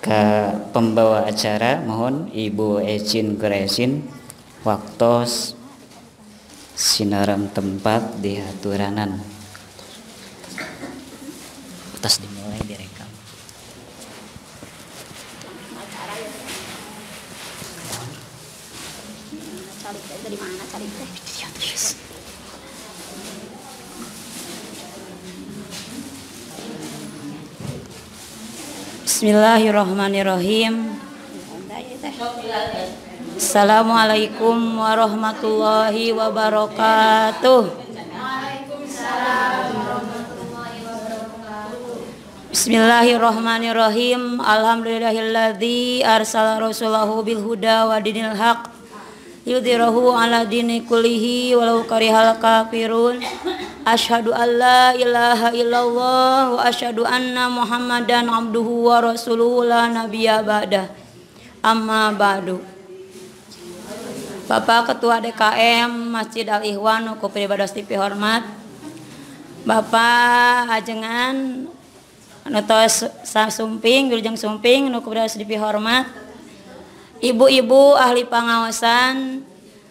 ke pembawa acara mohon Ibu Ecin Gresin waktu sinaram tempat di haturanan Bismillahirrahmanirrahim. Assalamualaikum warahmatullahi wabarakatuh. Bismillahirrahmanirrahim. Alhamdulillahilladzi arsala rasulahu bil huda wa dinil haq yudhirahu ala dini kullihi walau karihal kafirun. Ashadu an la ilaha illallah wa ashadu anna muhammadan abduhu wa rasuluhu la nabiya ba'dah. Amma ba'du. Bapak Ketua DKM Masjid Al-Ihwan Nuku Pribadas TV Hormat. Bapak Ajengan Nutos Sumping Wilujeng Sumping Nuku Pribadas TV Hormat. Ibu-ibu ahli pengawasan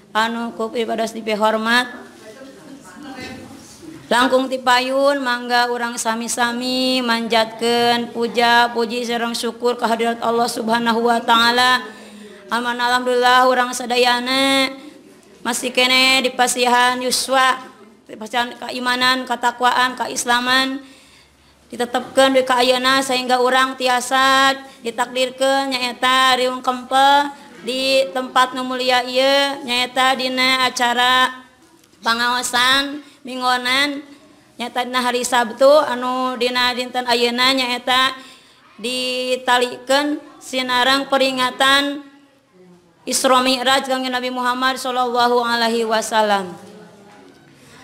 anu kopi badas dipihormat langkung tipayun mangga urang sami-sami manjatkan puja puji serang syukur kehadirat Allah subhanahu wa ta'ala. Aman alhamdulillah urang sadayana. Masih kene dipasihan yuswa dipasihan keimanan ketakwaan keislaman. Ditetapkan di kaayana sehingga orang tiasa ditakdirkan nyaeta riung kempe di tempat Mulia ia nyata Dina acara pengawasan bingonan nyata hari Sabtu anu Dina dinten Ayeuna nyaeta ditalikan Sinarang peringatan Isra Mi'raj Kangjeng Nabi Muhammad sallallahu alaihi wasallam.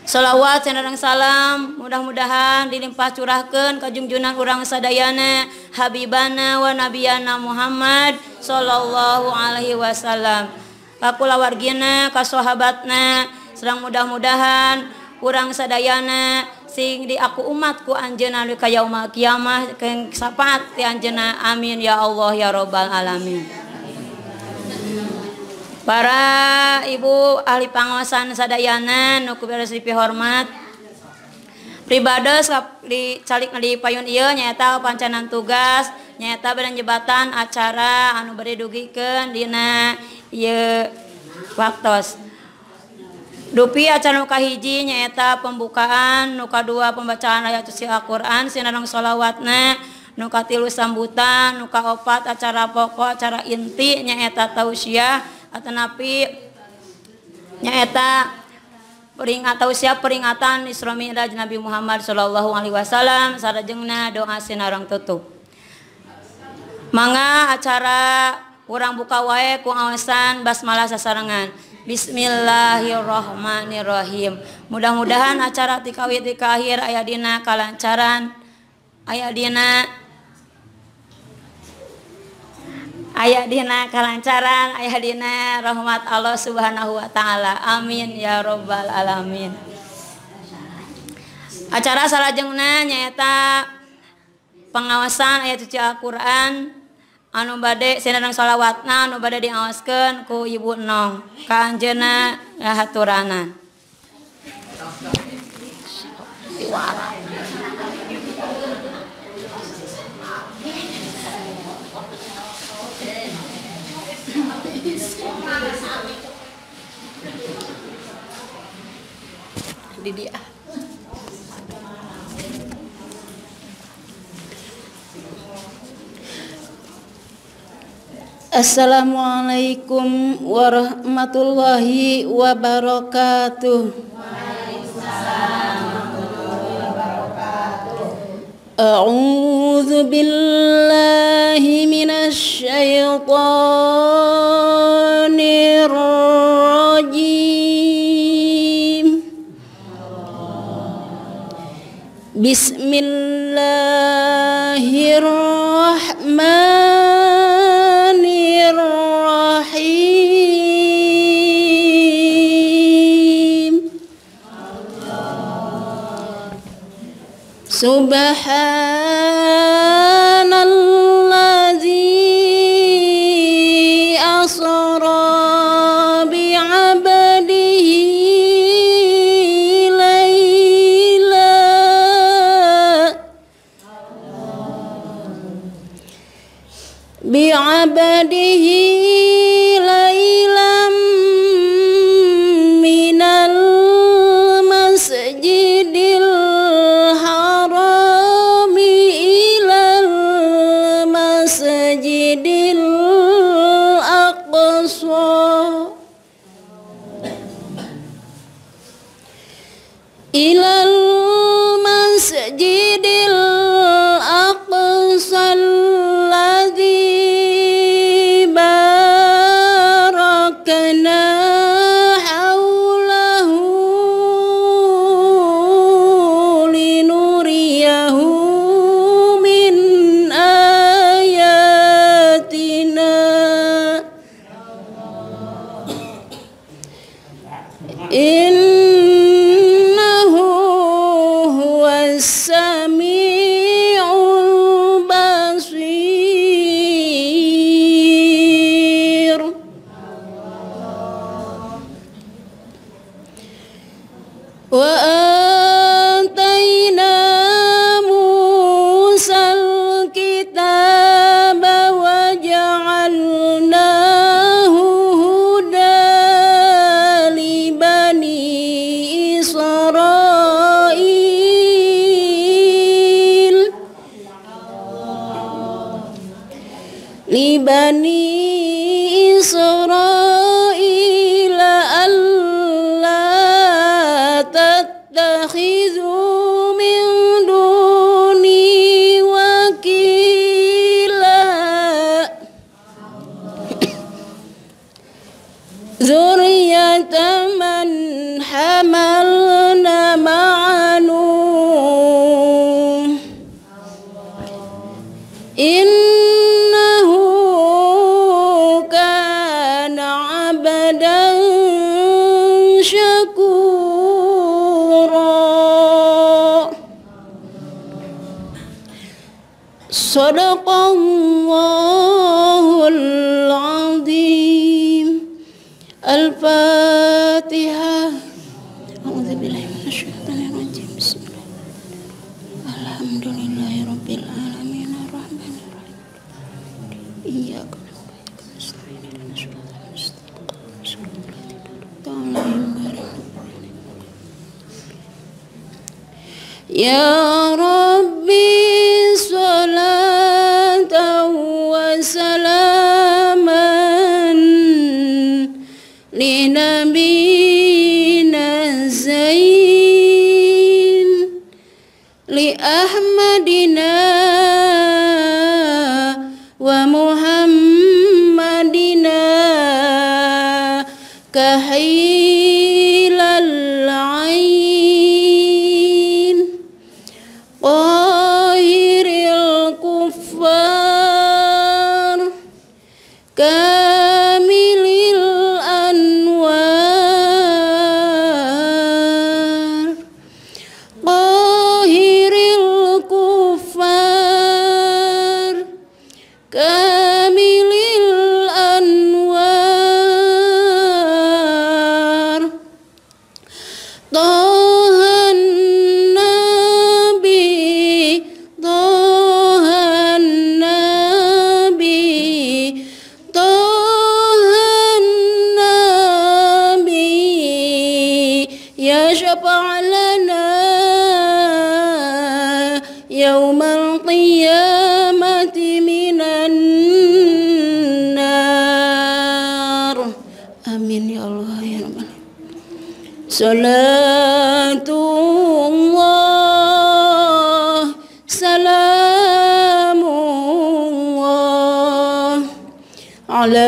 sholawat Senang salam mudah-mudahan dilimpah curahkan kejungjunan urang sadayana Habibana wa nabiyana Muhammad sallallahu Alaihi Wasallam. Pakula wargina kasohabatna sedang mudah-mudahan urang sadayana sing di aku umatku anjena ka umat kiamah kesapat ti anjena. Amin. Ya Allah ya robbal alamin. para Ibu ahli pangosan sadayana nuku beres dipihormat. Pribades di calik di payun iya nyata pancanan tugas nyata badan jebatan acara anu beri dugikan dina iya waktos. Dupi acara nuka hiji nyaeta pembukaan nuka dua pembacaan ayat suci Al-Quran sinarang sholawatna nuka tilu sambutan nuka opat acara pokok acara inti nyaeta tausiah atanapi nyaeta pering atau siap peringatan Isra Mi'raj Nabi Muhammad sallallahu alaihi wasallam sarajengna doa sinarang tutup. Mangga acara kurang buka wae ku awasan basmalah sasarangan. Bismillahirrahmanirrahim mudah-mudahan acara tikawit tika akhir ayadina kalancaran ayadina aya dina kalancaran aya dina rahmat Allah subhanahu Wa ta'ala. Amin ya robbal alamin. Acara salajengna nyaeta pengawasan ayat suci Al-Qur'an. Anu bade sedang sholawatna anu bade diawaskeun ku ibu nong. Ka anjeunna ngahaturanan. di dia Assalamualaikum warahmatullahi wabarakatuh. أعوذ بالله من الشيطان الرجيم بسم الله الرحمن الرحيم. سبحان الذي أصرى 我 صدق الله العظيم. الفاتحة. أعوذ بالله من الشيطان الرجيم. بسم الله. الحمد لله رب العالمين. الرحمن الرحيم. إياك نعبد يا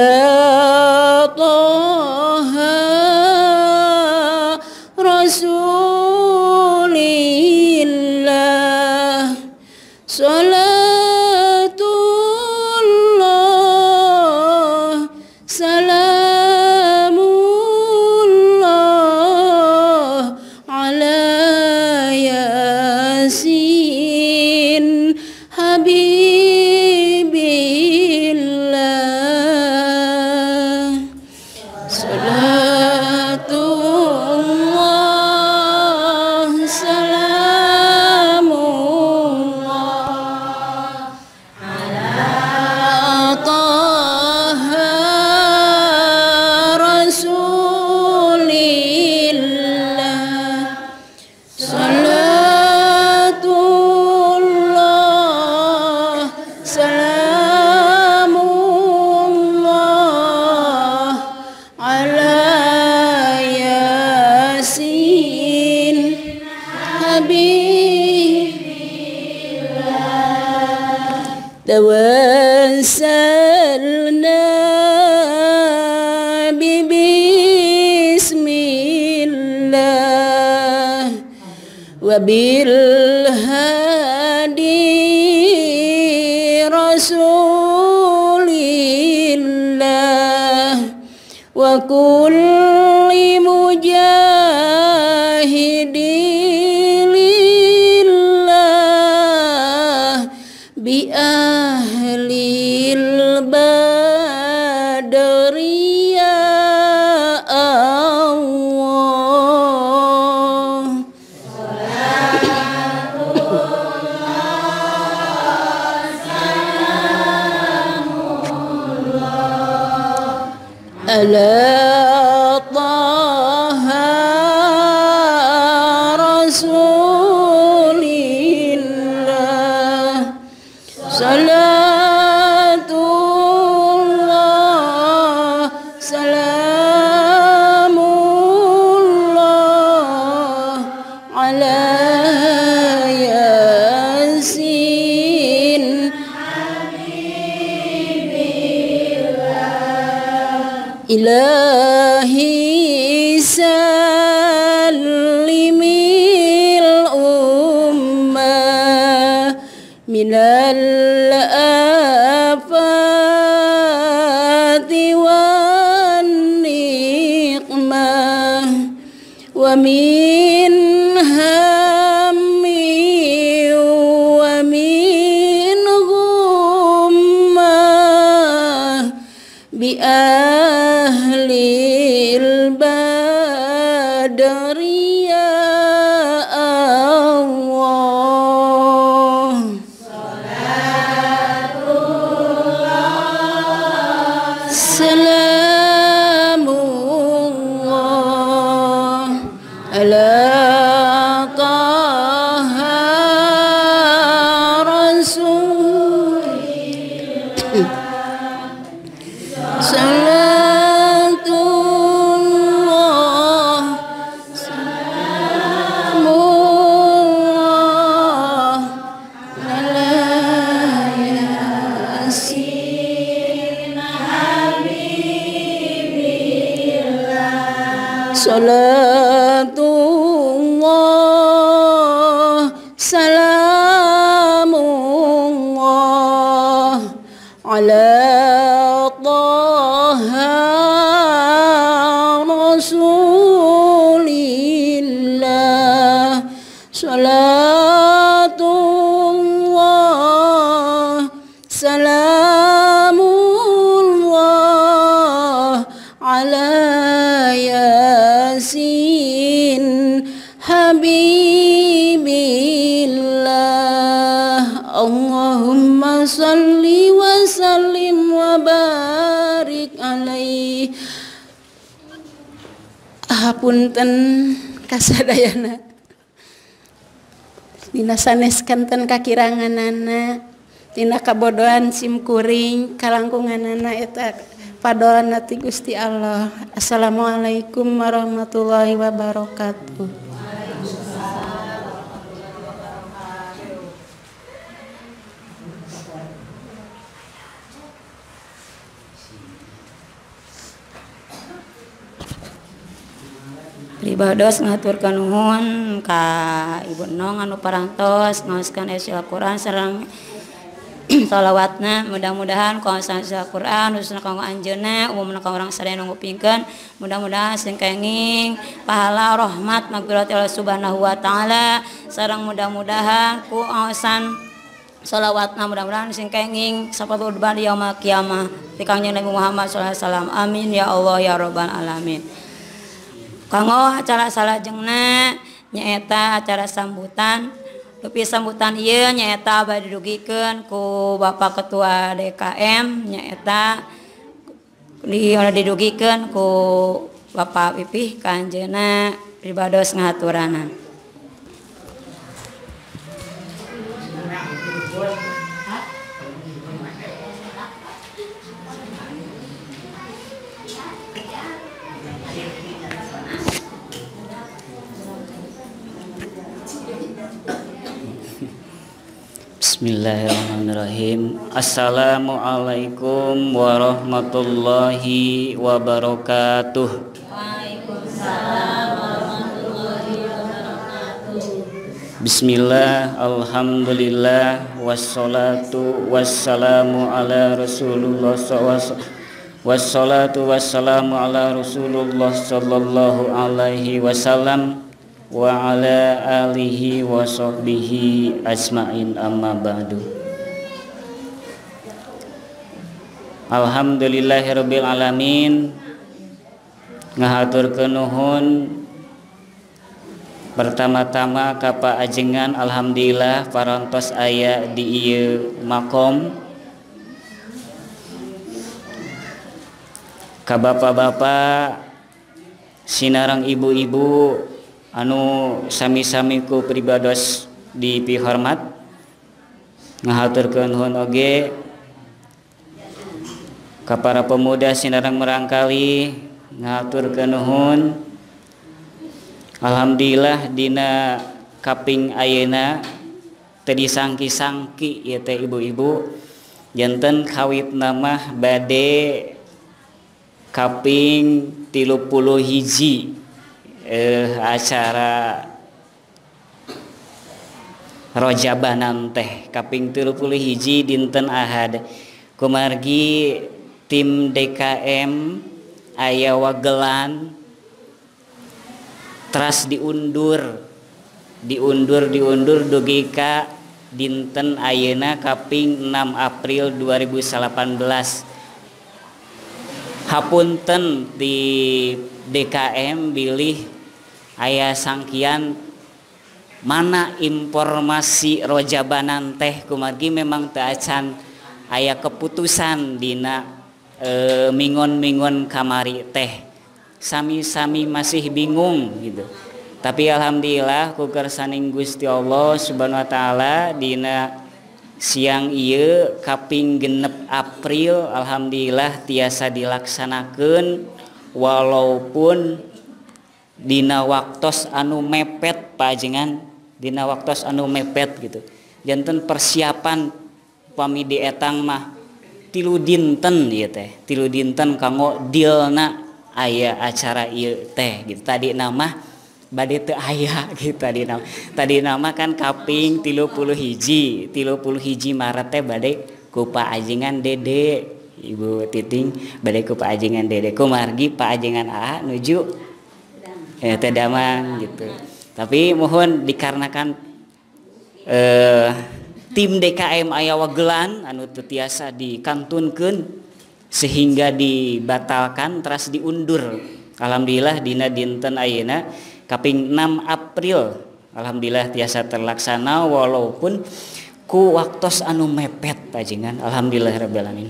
يا طه Dina sanes kanten kakiranganana, Tina kabodohan sim kuring, kalangkunganana eta padoan nati Gusti Allah. Assalamualaikum warahmatullahi wabarakatuh. dibados ngaturkan Nuhun ka Ibu Nong anu parantos ngahuskeun ayat Al-Qur'an sarang sholawatna mudah-mudahan kawasan Alquran khususna kanggo anjeuna umumna ka urang sadaya nunggupingkeun mudah-mudahan sing kenging pahala rahmat magfirat Allah Subhanahu wa taala. Sareng mudah-mudahan ku kawasan sholawatna mudah-mudahan sing kenging sapatul urban yaumil kiamah. Ti Kangjeng Nabi Muhammad sallallahu alaihi wasallam. Amin ya Allah ya rabbal alamin. kanggo acara salah jengna nyaeta acara sambutan lebih sambutan ieu nyaeta bade didugikeun ku Bapak Ketua DKM nyaeta di didugikan ku Bapak Pipih Kanjena ribados ngahaturanan. Bismillahirrahmanirrahim. Assalamualaikum warahmatullahi wabarakatuh. Bismillah, Alhamdulillah, wassalatu wassalamu ala Rasulullah Wassalatu wassalamu ala Rasulullah sallallahu alaihi wasallam wa ala alihi wa sahbihi asma'in amma ba'du. Alhamdulillahirabbil alamin. Ngahaturkeun nuhun. Pertama-tama ka ajengan alhamdulillah parantos aya di ieu makom. Ka bapak-bapak sinarang ibu-ibu anu sami-samiku pribados dipihormat ngahaturkeun hun oge ka para pemuda sinarang merangkali ngahaturkeun nuhun. Alhamdulillah dina kaping ayeuna teu disangki-sangki ieu teh ibu-ibu. Janten kawit nama bade kaping 31 hiji. eh acara Roja Banan teh kaping tilupuluh hiji dinten Ahad. Kumargi tim DKM aya wagelan teras diundur. Diundur diundur dugi ka dinten ayeuna kaping 6 April 2018 hapunten di DKM bilih aya sangkian mana informasi rojabanan teh? Kumargi memang teacan aya keputusan Dina e, mingon-mingon kamari teh. Sami-sami masih bingung gitu. Tapi Alhamdulillah ku kersaning Gusti Allah subhanahu Wa ta'ala Dina siang ieu kaping genep April Alhamdulillah tiasa dilaksanakan walaupun Dina waktos anu mepet pajengan. Dina waktos anu mepet gitu. Jantan persiapan pamidi etang mah tilu dinten ya teh. Tilu dinten kanggo dilna ayah acara ieu teh gitu. Tadi nama badai teu aya gitu. Tadi nama tadi nama kan kaping tilu puluh hiji. Tilu puluh hiji Maret teh badai kupa ajengan dede. Ibu titing badai kupa ajengan dede. Kumargi pak ajengan a nuju eh teh damang gitu. Tapi mohon dikarenakan eh, tim DKM ayah wagelan anu tiasa dikantunkeun sehingga dibatalkan terus diundur. Alhamdulillah dina dinten ayeuna kaping 6 April. Alhamdulillah tiasa terlaksana walaupun ku waktos anu mepet pajingan Alhamdulillah rabbil alamin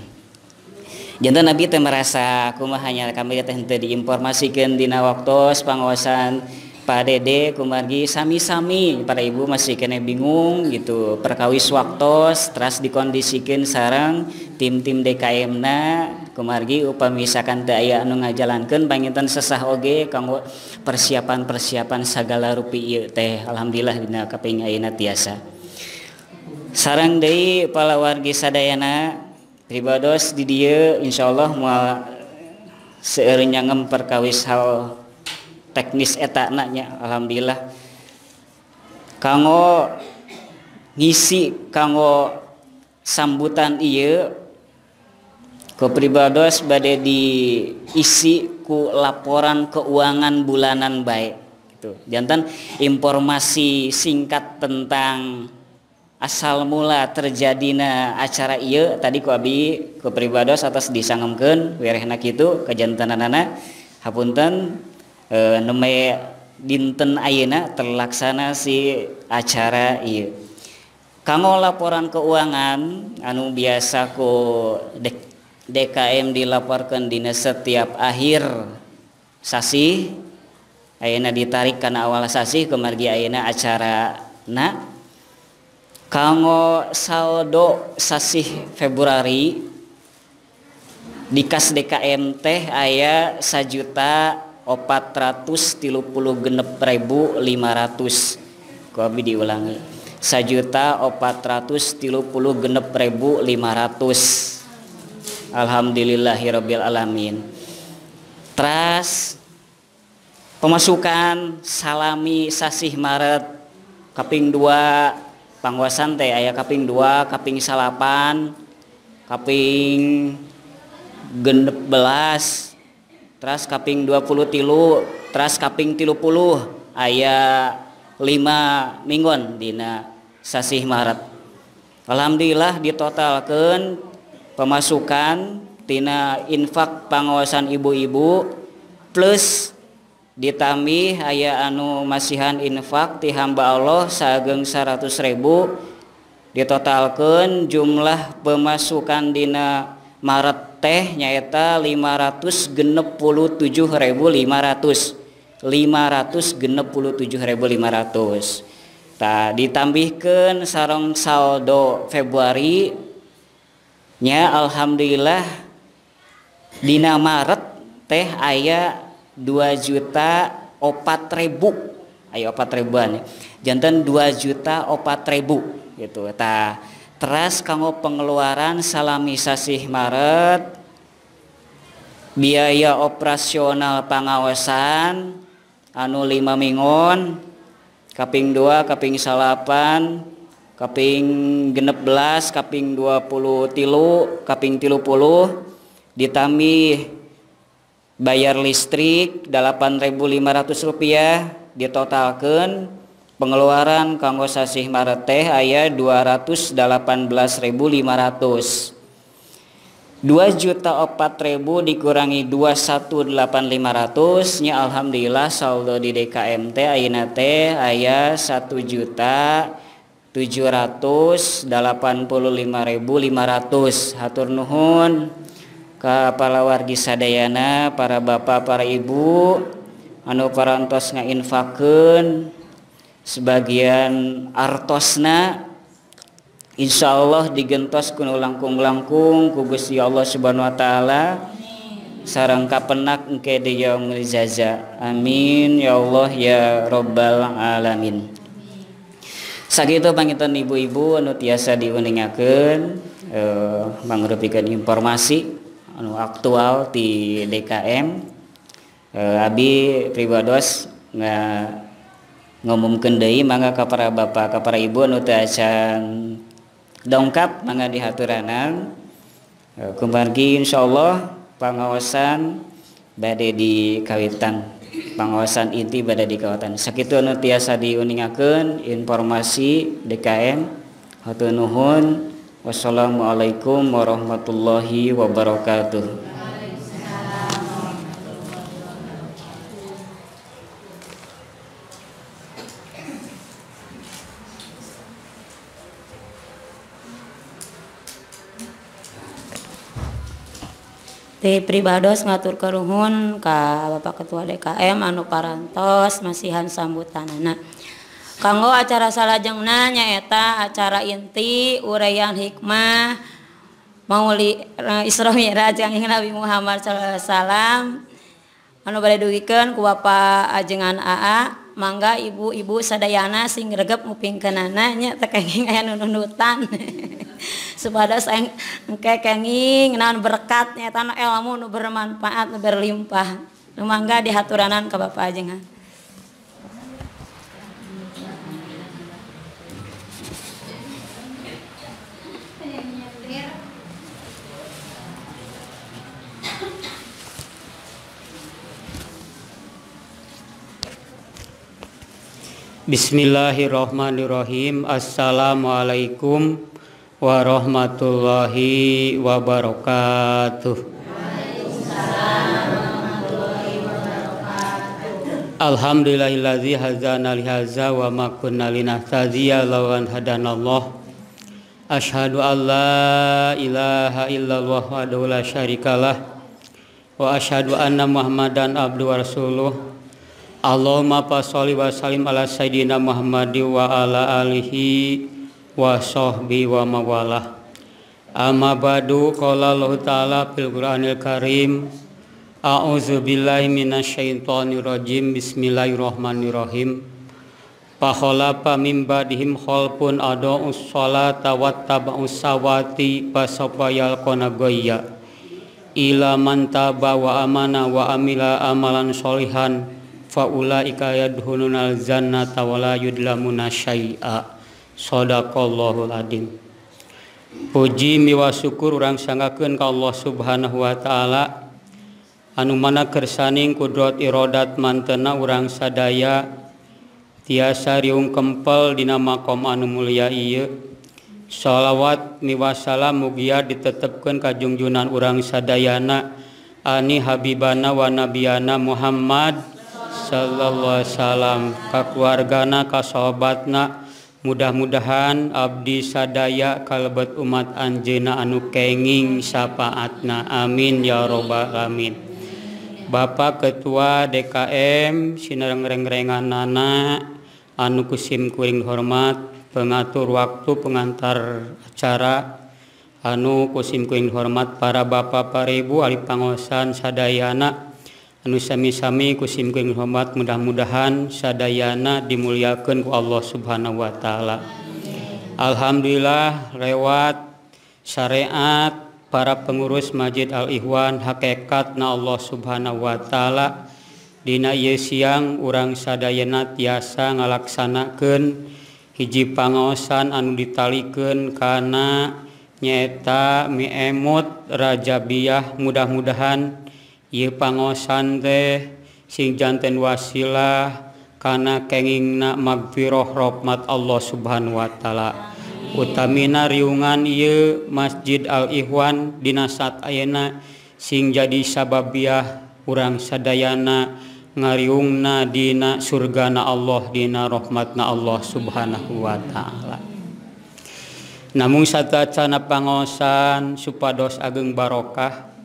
jantan nabi teh merasa kumaha hanya kami teh henteu diinformasikeun dina waktu pangosan Pak Dede kumargi sami-sami. Para ibu masih kena bingung gitu perkawis waktos teras dikondisikan sarang tim-tim DKM na kumargi upami misalkan daya anu ngajalankan panginten sesah oge kanggo persiapan-persiapan segala rupi ieu teh. Alhamdulillah dina kaping ayeuna tiasa. Sarang deui palawargi sadayana pribados di dieu insyaallah moal seueur nyangem perkawis hal teknis eta nanya alhamdulillah. Kanggo ngisi kanggo sambutan iya ke pribados bade diisi ku laporan keuangan bulanan baik. Gitu. Jantan informasi singkat tentang asal mula terjadina acara iya tadi ku abi ku pribados atas disangemkeun wirehna kitu kajantenanana hapunten e, neme dinten ayeuna terlaksana si acara ieu. Kanggo laporan keuangan anu biasa ku DKM dilaporkan dina setiap akhir sasi ayeuna ditarik kana awal sasi kemargi ayeuna acara na kanggo saldo sasi Februari di kas DKM teh aya sajuta opat ratus tilu puluh genep ribu lima ratus Kobi diulangi. Sajuta opat ratus tilu puluh genep ribu lima ratus. Alhamdulillahirabbil alamin. Teras pemasukan salami sasih Maret kaping dua pangguasan teh ayah kaping 2 kaping salapan kaping genep belas teras kaping 20 tilu teras kaping tilu puluh ayah lima minggon dina sasih Maret. Alhamdulillah ditotalkan pemasukan tina infak pengawasan ibu-ibu plus ditami aya anu masihan infak ti hamba Allah sageng 100.000 ditotalkan jumlah pemasukan dina Maret teh nyaeta 500 67500 500 567.500 tak ditambihkan sarong saldo Februari nya Alhamdulillah Dina Maret teh ayah 2 juta opat ribu. Ayo opat ribuan ya. jantan 2 juta opat ribu gitu. Ta teras kamu pengeluaran salami sasih Maret. Biaya operasional pengawasan anu 5 mingon. Kaping 2 kaping salapan. Kaping genep belas kaping 20 tilu kaping tilu puluh. Ditambih bayar listrik 8.500 rupiah ditotalkan. Pengeluaran kanggo sasih Maret teh aya 218.500 2 juta opat ribu dikurangi 218.500 nya Alhamdulillah saldo di DKM teh ayeuna teh aya 1 juta 785.500 hatur nuhun kapalawargi sadayana para bapak para ibu anu parantos ngainfakeun sebagian artosna Insya Allah digentos kuno langkung-langkung ku Gusti Allah Subhanahu wa taala sareng kapenak engke di yaumul jaza. Amin ya Allah ya robbal alamin. Sakitu pangitan ibu-ibu anu tiasa diuningakeun eh mangrupikeun informasi anu aktual di DKM eh, Abi pribados nggak ngomongkeun deui mangga ka para bapak ka para ibu anu acan dongkap mangga dihaturanan eh, kumargi insyaallah pangawasan bade di kawitan pengawasan inti pada di kawasan sakitu anu tiasa diuningakeun informasi DKM hatur nuhun Wassalamualaikum warahmatullahi wabarakatuh. Ti pribados ngatur keruhun ka Bapak Ketua DKM anu parantos masihan sambutanana. kanggo acara salajengna nyaeta acara inti uraian hikmah mauli eh, Isra Mi'raj kanjeng Nabi Muhammad sallallahu alaihi wasallam. Anu bade dugikeun ku Bapak ajengan AA mangga ibu-ibu sadayana sing regep ngupingkeunana nya teh kenging aya nu nunutan supados engke kenging naon berkat nya tanah ilmu nu bermanfaat nu berlimpah. Mangga dihaturanan ka Bapak ajengan. Bismillahirrahmanirrahim. Assalamualaikum warahmatullahi wabarakatuh. Alhamdulillahilladzi hazana lihaza wa ma kunna linahtadiya lawan hadanallah Ashhadu an la ilaha illallah wa la syarikalah wa ashhadu anna muhammadan abdu wa rasuluh Allahumma sholli wa sallim ala sayyidina Muhammadi wa ala alihi wa sahbi wa mawalah. Amma badu qala Allah ta'ala fil Qur'anil Karim A'udzu billahi minasyaitonir rajim Bismillahirrahmanirrahim. Pakhalafa min ba'dihim khalfun adaa'us sholata wattaba'us sawati fasawfa yalqawna ghayya. Ila man taba wa amana wa amila amalan sholihan faulaika yadkhulunal jannata wala yudlamuna syai'a. Sadaqallahul adim. Puji miwa syukur urang sanggakeun ka Allah Subhanahu wa taala. Anu mana kersaning kudrat irodat mantena urang sadaya. Tiasa riung kempel dina makom anu mulia ieu. Shalawat miwasalam mugia ditetapkan kajungjunan urang sadayana. Ani habibana wa nabiyana Muhammad. Shallallahu Wasallam. Kakeluargana kasobatna mudah-mudahan Abdi sadaya kalebet umat anjeuna anu kenging syafaatna amin ya robbal amin Bapak Ketua DKM Sinrengrengrengan Nana anu kusim kuring hormat pengatur waktu pengantar acara anu kusim kuring hormat para Bapak Paribu Ali Pangosan Sadayana anu sami-sami kusim kuing hormat mudah-mudahan sadayana dimuliakan ku Allah subhanahu wa ta'ala. Alhamdulillah lewat syariat para pengurus Masjid Al-Ikhwan hakekat na Allah subhanahu wa ta'ala Dina ieu siang urang sadayana tiasa ngalaksanakeun hiji pangosan anu ditalikeun kana nyeta miemut rajabiah mudah-mudahan Ieu pangosan teh sing janten wasilah kana kengingna magfirah rahmat Allah Subhanahu wa taala. Utamina riungan ieu Masjid Al Ikhwan dinasat ayeuna sing jadi sababiah urang sadayana ngariungna dina surgana Allah dina rahmatna Allah Subhanahu wa taala. Namun sata cana pangosan supados ageng barokah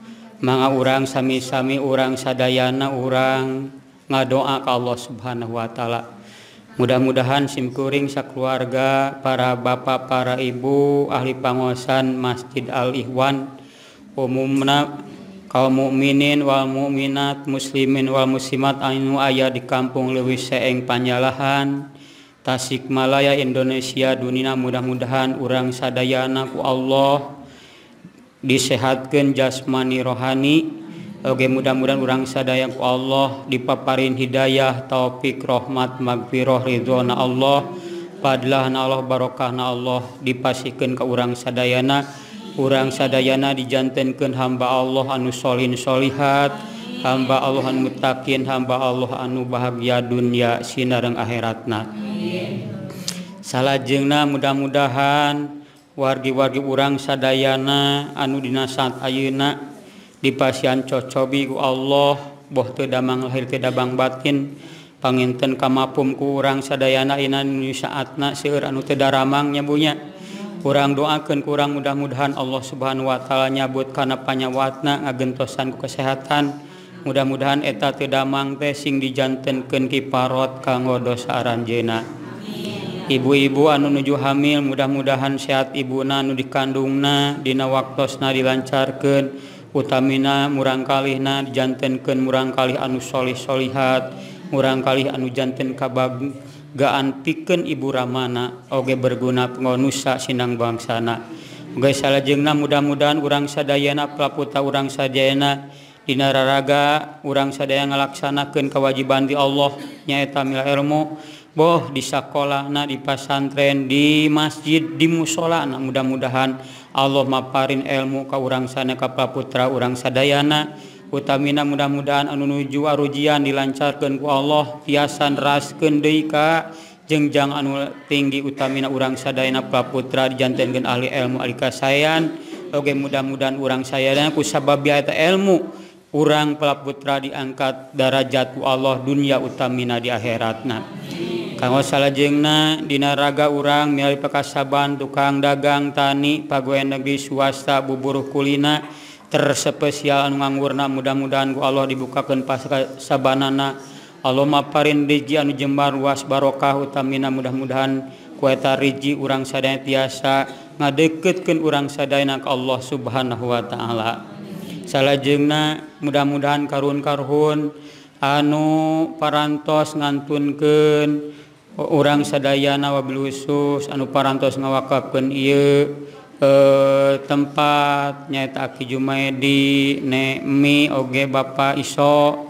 manga urang sami-sami urang sadayana urang ngadoa ke Allah subhanahu Wa ta'ala. Mudah-mudahan simkuring sakeluarga para bapak para ibu ahli pangosan Masjid Al-Ikhwan umumna kaum mukminin wal mukminat muslimin wal muslimat anu aya di kampung Lewi Seeng Panjalahan Tasikmalaya Indonesia dunia mudah-mudahan urang sadayana ku Allah. disehatkan jasmani rohani. Oke mudah-mudahan urang ku Allah dipaparin hidayah taufik rahmat magfirah ridwana Allah padlahna Allah barokahna Allah dipasikan ke urang sadayana. Urang sadayana dijantenkeun hamba Allah anu solin solihat hamba Allah anu mutakin hamba Allah anu bahagia dunia sinareng akhiratna. Salajengna mudah-mudahan wargi-wargi urang sadayana anu dinasat ayeuna dipasian cocobi ku Allah. Boh teu damang lahir teu damang batin. Panginten kamapum ku urang sadayana inan saatna seueur anu teu daramang nyabunya. Kurang doakeun kurang mudah-mudahan Allah subhanahu wa ta'ala nyabut kana panyawatna ngagentosan ku kesehatan. Mudah-mudahan eta teu damang teh sing dijantenkeun kiparot kanggo dosa aranjeuna. ibu-ibu anu nuju hamil mudah-mudahan sehat ibuna anu dikandungna dina waktosna dilancarkan utamina murangkalihna dijantenkan murangkalih anu solih-solihat murangkalih anu janten kabagaan pikeun ibu Ramana. Oge berguna pengonusa sinang bangsana. Oge salajengna mudah-mudahan urang sadayana pelaputa urang sadayana Dinararaga urang sadaya ngalaksanakan kewajiban di Allah nyaeta mila ilmu. boh di sekolah na di pasantren di masjid di musola nah mudah-mudahan Allah maparin ilmu ka urang sana ka paputra urang sadayana. Utamina mudah-mudahan anu nuju arujian dilancarkan ku Allah piasan raskeun deui ka. Jengjang anu tinggi utamina urang sadayana paputra dijantenkeun ahli ilmu ahli kasayan oge mudah-mudahan urang sadayana ku sabab eta ilmu. Urang putra diangkat darajat ku Allah dunia utamina di akhiratna. kanggo salajengna dina raga urang milari pekasaban tukang dagang tani pagoen negeri swasta buburuh kulina tersepesial nganggurna mudah-mudahan ku Allah dibukakeun pas sabanana Allah maparin Riji anu Jembar was Barokah utamina mudah-mudahan ku eta Riji urang sadaya tiasa ngadeukeutkeun urang sadayana ka Allah subhanahu wa ta'ala. Salajengna mudah-mudahan karun-karhun anu parantos ngantunkeun orang sadayana wabilusus anu parantos ngawakafkeun ieu eh, tempat nyaeta Aki Jumaedi Nemi oge Bapak Iso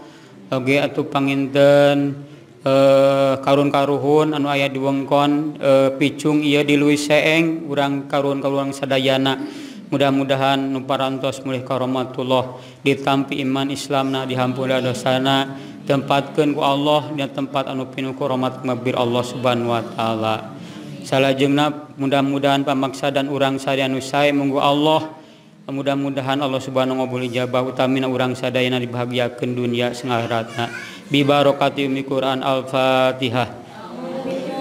oge atuh panginten eh, karun karuhun anu aya di wengkon eh, picung ieu di Luis Seeng urang karun karuang sadayana. Mudah-mudahan nu parantos mulih karomatullah ditampi iman Islamna dihampura dosana tempatkeun ku Allah dan tempat anu pinuh rahmat mabir Allah Subhanahu wa taala salajengna mudah-mudahan pamaksa dan urang sadaya anu sae munggu Allah mudah-mudahan Allah Subhanahu wa taala jabah utamina urang sadayana dibahagiakeun dunia sang akhiratna bi barokati umi Quran Al-Fatihah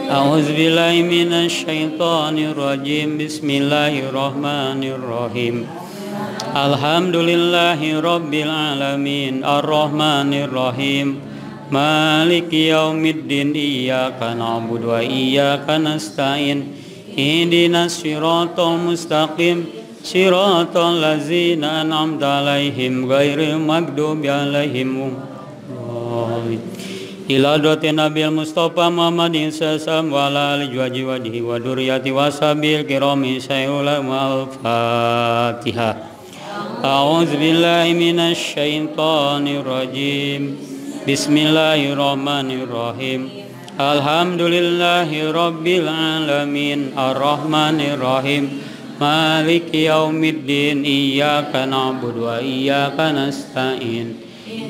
أعوذ بالله من الشيطان الرجيم بسم الله الرحمن الرحيم Alhamdulillahi Rabbil Alamin. Ar-Rahmanir Rahim Maliki yaumiddin. Iyaka na'budu wa iyaka nasta'in. Ihdina siratal mustaqim. Siratal lazina An'amda Alayhim Gairi magdubi Alayhim Ila Nabi Nabil Mustafa Muhammadin Sasam Wala alijuaji wadihi wa Wasabil kirami sayulam al-Fatihah أعوذ بالله من الشيطان الرجيم. بسم الله الرحمن الرحيم. الحمد لله رب العالمين. الرحمن الرحيم. مالك يوم الدين. إياك نعبد وإياك نستعين.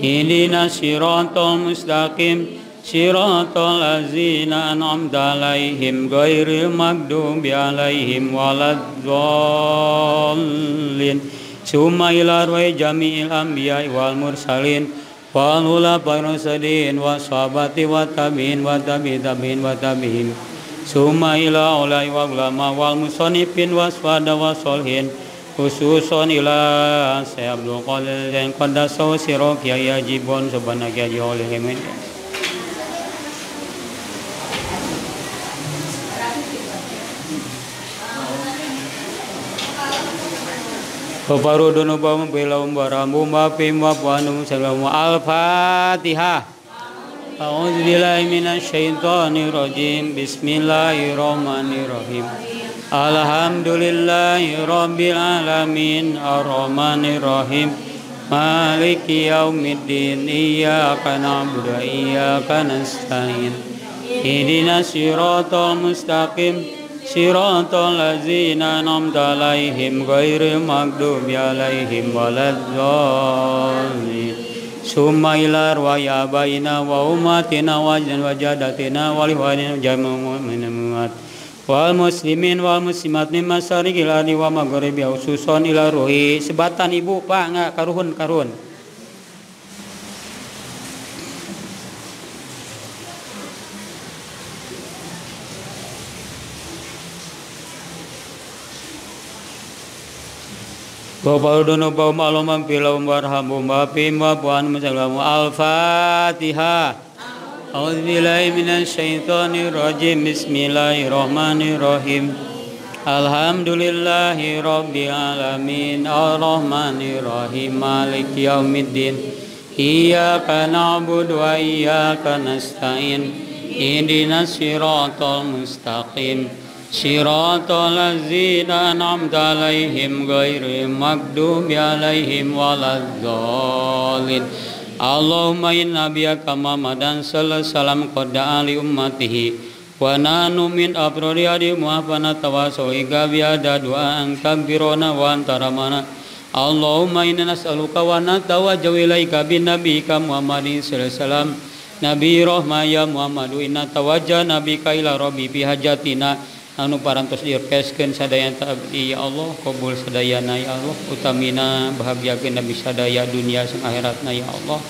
إهدنا الصراط المستقيم. صراط الذين أنعمت عليهم غير المغضوب عليهم ولا الضالين. ثم إلى روي جميع الأنبياء والمرسلين والخلفاء الراشدين والصحابة والتابعين والتابعين والتابعين والتابعين ثم إلى أولئك والعلماء والمصنفين والشهداء والصالحين khususon ila saya Abdul Qadir dan qaddasaw siro kiai ajibon subhana kiai oleh hemen Paparu dono bam bela umbaramu mapim wapanu salamu al-fatihah A'udzu billahi minasy syaithanir rajim Bismillahirrahmanirrahim. Alhamdulillahi Rabbil Alamin. Ar-Rahmanir Rahim Maliki Yaumiddin. Iyaka na'budu wa iyaka nasta'in. Ihdinas siratal mustaqim Sirotol dzina nampdalai him gairumak dobi alai him walad zolly sumailar wajabina waumatina waj dan wajadatina walihwani jaimun menemat wal muslimin wal muslimatni masari kilani wa magore biusus sonilar rohi sebatan ibu pak nggak karuhun karun Bapak dono baum alomam pilaum warhamum bapim wapuan masalamu al-fatihah أعوذ بالله من الشيطان الرجيم بسم الله الرحمن الرحيم الحمد لله رب العالمين الرحمن الرحيم مالك يوم الدين إياك نعبد وإياك نستعين اهدنا الصراط المستقيم صراط الذين أنعمت عليهم غير المغضوب عليهم ولا الضالين Allahumma inna biyaka Muhammadan sallallahu salam qadda ali ummatihi wa nanu min abrori adi muhafana tawaso iga biada dua kabirona wa antaramana Allahumma inna nas'aluka wa natawajjahu ilaika bin nabiyika Muhammadin sallallahu salam Nabi rahma ya Muhammadu inna tawajjah nabika ila rabbi bi hajatina anu parantos diorkeskeun sadaya tabdi ya Allah kabul sadayana ya Allah utamina bahagiakeun nabi sadaya dunia sang akhiratna ya Allah.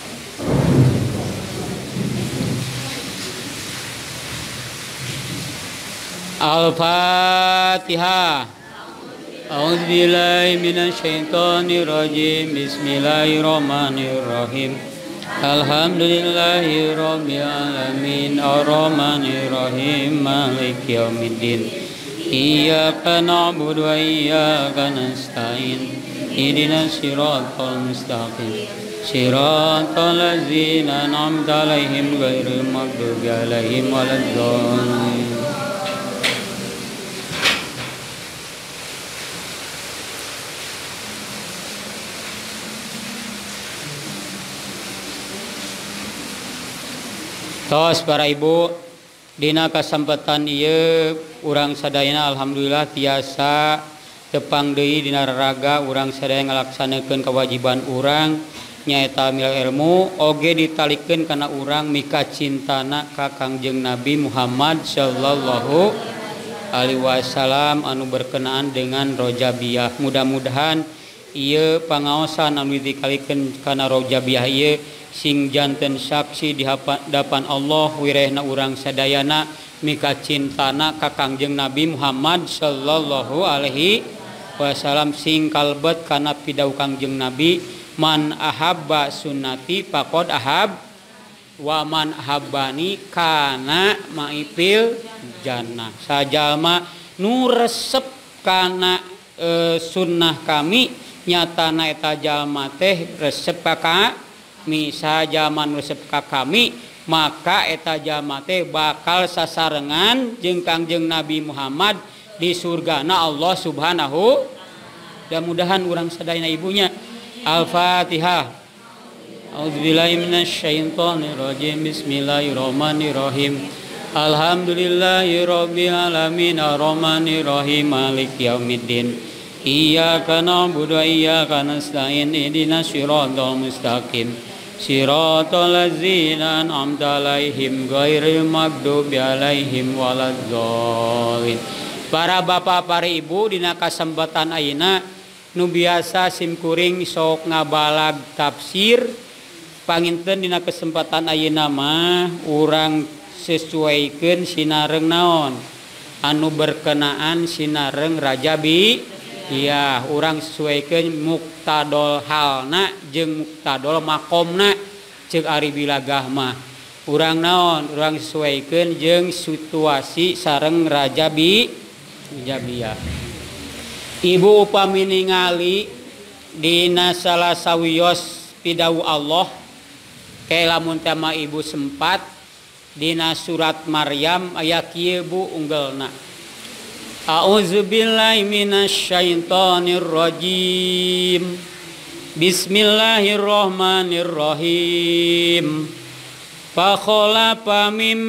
Al-Fatihah A'udzu billahi rajim Bismillahirrahmanirrahim الحمد لله رب العالمين الرحمن الرحيم مالك يوم الدين إياك نعبد وإياك نستعين إهدنا الصراط المستقيم صراط الذين أنعمت عليهم غير المغضوب عليهم ولا الضالين Tos para ibu. Dina kesempatan ye urang sadayana Alhamdulillah tiasa tepang Dei Dinarraga urang sedaya ngalaksanakan kewajiban urang nyaeta mil ilmu. Oge ditalikan karena urang mika cintana kakangjeng Nabi Muhammad Shallallahu Alaihi Wasallam anu berkenaan dengan rojabiah mudah-mudahan ia pangaosan anu dikalikan karena rojabiah ia sing jantan saksi di hadapan Allah wirehna urang sadayana mika cintana kakangjeng Nabi Muhammad sallallahu Alaihi Wasallam. Sing kalbet kana pidau kangjeng Nabi man ahabba sunnati faqad ahab. Wa man habbani kana maipil jannah. Sajalma nu resep kana e, sunnah kami nyata naeta jalma teh resep ka misa zaman resep ka kami maka eta jamate bakal sasarengan jeung Kangjeng Nabi Muhammad di surga na Allah Subhanahu mudah-mudahan orang sadayana ibunya. Al-Fatihah. A'udzubillahi minasyaitonirrajim. Bismillahirrahmanirrahim. Alhamdulillahirabbil alamin arrahmanirrahim. Maliki yaumiddin. Iyyaka na'budu wa iyyaka nasta'in. Ihdinas siratal mustaqim siratal ladzina an'amta alaihim ghairil maghdubi alaihim waladdallin Para bapak para ibu dina kasempatan ayeuna nu biasa simkuring sok ngabalag tafsir panginten dina kesempatan ayeuna mah urang sesuaikeun sinareng naon. Anu berkenaan sinareng rajabi Iya orang sesuaikan muktadol halna jeung muktadol makomna cek Ari bilagahmah orang naon? Orang sesuaikan jeung situasi sareng Rajabi jabia Ibu upami ningali dina salah sawiyos pidau Allah ke lamun tema ibu sempat dina surat Maryam aya kieu bu unggelna A'udzu billahi minasyaitonir rajim. Bismillahirrahmanirrahim. Fa khalafa min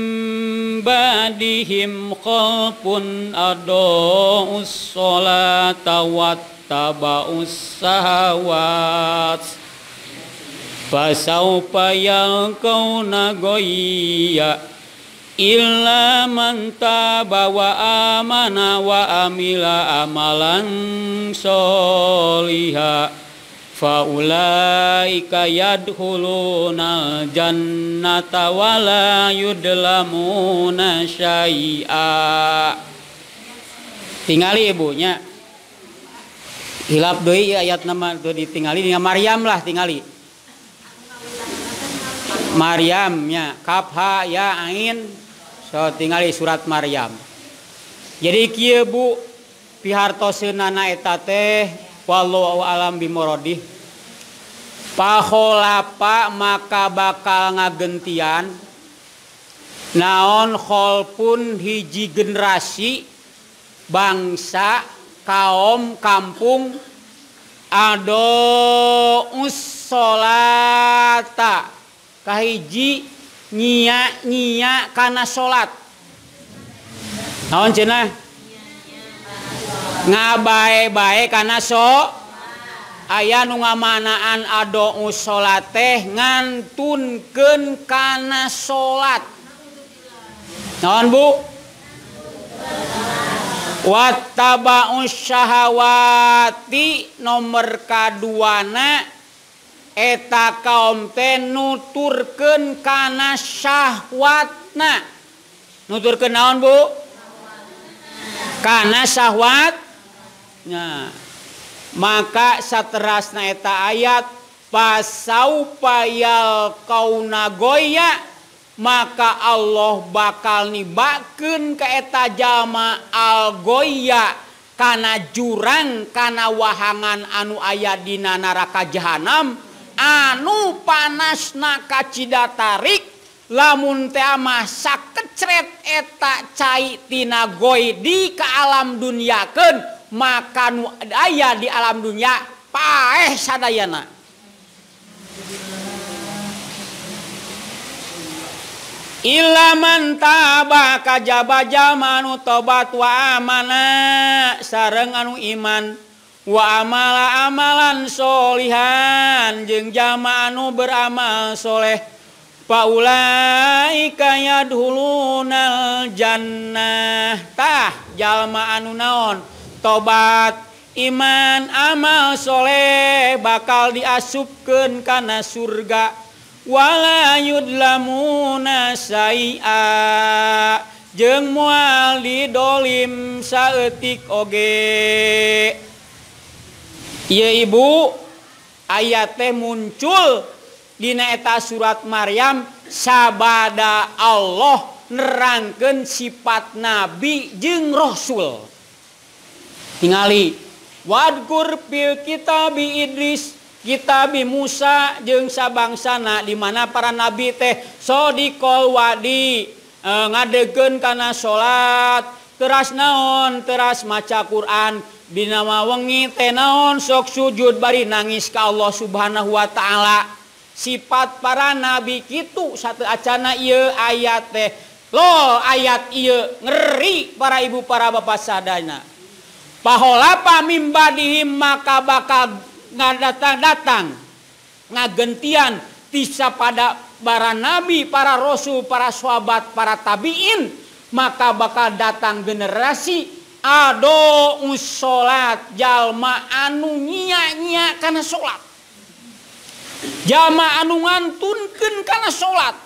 ba'dihim khalfun adaa'us salata wattaba'us sahawat. Fasawfa yalqawna ghayya illa man taba wa amana wa amila amalan soliha faulaika yadkhuluna jannata wa la yudlamuna syai'a. Tingali ibunya. Hilap deui ayat nama itu ditingali dengan Maryam lah tingali. Maryamnya kapha ya ain so tinggali surat Maryam. Jadi kia Bu pihartosen eta teh walau alam bimorodi paholapa maka bakal ngagentian. Naon kholpun hiji generasi bangsa kaum kampung. Ado usolata kahiji nyia-nyia kana salat naon cenah? Ngabae-bae kana so. Aya nu ngamanaan ado salat teh ngantunkeun kana salat naon bu? Wattabaus syahawati nomor kaduana. eta kaum teh nuturkeun kana syahwatna. Nuturkeun naon bu? Kana syahwat nah maka saterasna eta ayat pasaupayal kauna goya maka Allah bakal nibakeun ka eta jalma al goya. Kana jurang kana wahangan anu aya dina neraka jahanam anu panasna kacita tarik lamun teamah sakecret eta caitina goidi ke alam duniaken maka makan daya di alam dunia paeh sadayana. Ilaman taba kajaba jamanu tobat wa amana sareng anu iman. wa amala amalan solihan jeung jama anu beramal soleh. Paulaika yadhulunal jannah tah jalma anu naon? Tobat iman amal soleh bakal diasupkeun kana surga. Wala yudlamuna saia jeung moal didolim saeutik oge. Iye Ibu. Ayat teh muncul Dinaeta surat Maryam sabada Allah nerangkeun sifat nabi jeung Rasul. Tingali wadkur pil kita bi Idris. Kita bi Musa jeung sabangsana di mana para nabi teh sodikol wadi eh, e, ngadegen kana salat teras naon? Teras maca Quran. Binawa wengi tenaon sok sujud bari nangis ka Allah subhanahu Wa ta'ala. Sifat para nabi gitu satu acana ia ayat teh. Lo ayat ieu ngeri para ibu para bapak sadana paholapa mimba dihim maka bakal ngadatang datang ngagentian tisa pada para nabi para rasul para sahabat para tabiin. Maka bakal datang generasi Ado salat jalma anu nyinya karena salat jama anu ngantunkeun karena salat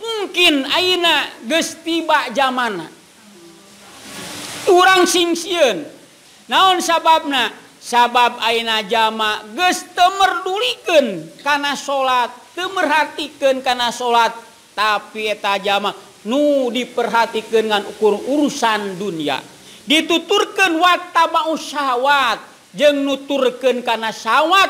mungkin Aina tiba zamana kurang singsiun naon sababna? Sabab Aina jama gemerduliken karena salat temerhatikan karena salat tapi eta jama nu diperhatikan dengan ukur urusan dunia. dituturkan watawat jeng nuturkan karena syawat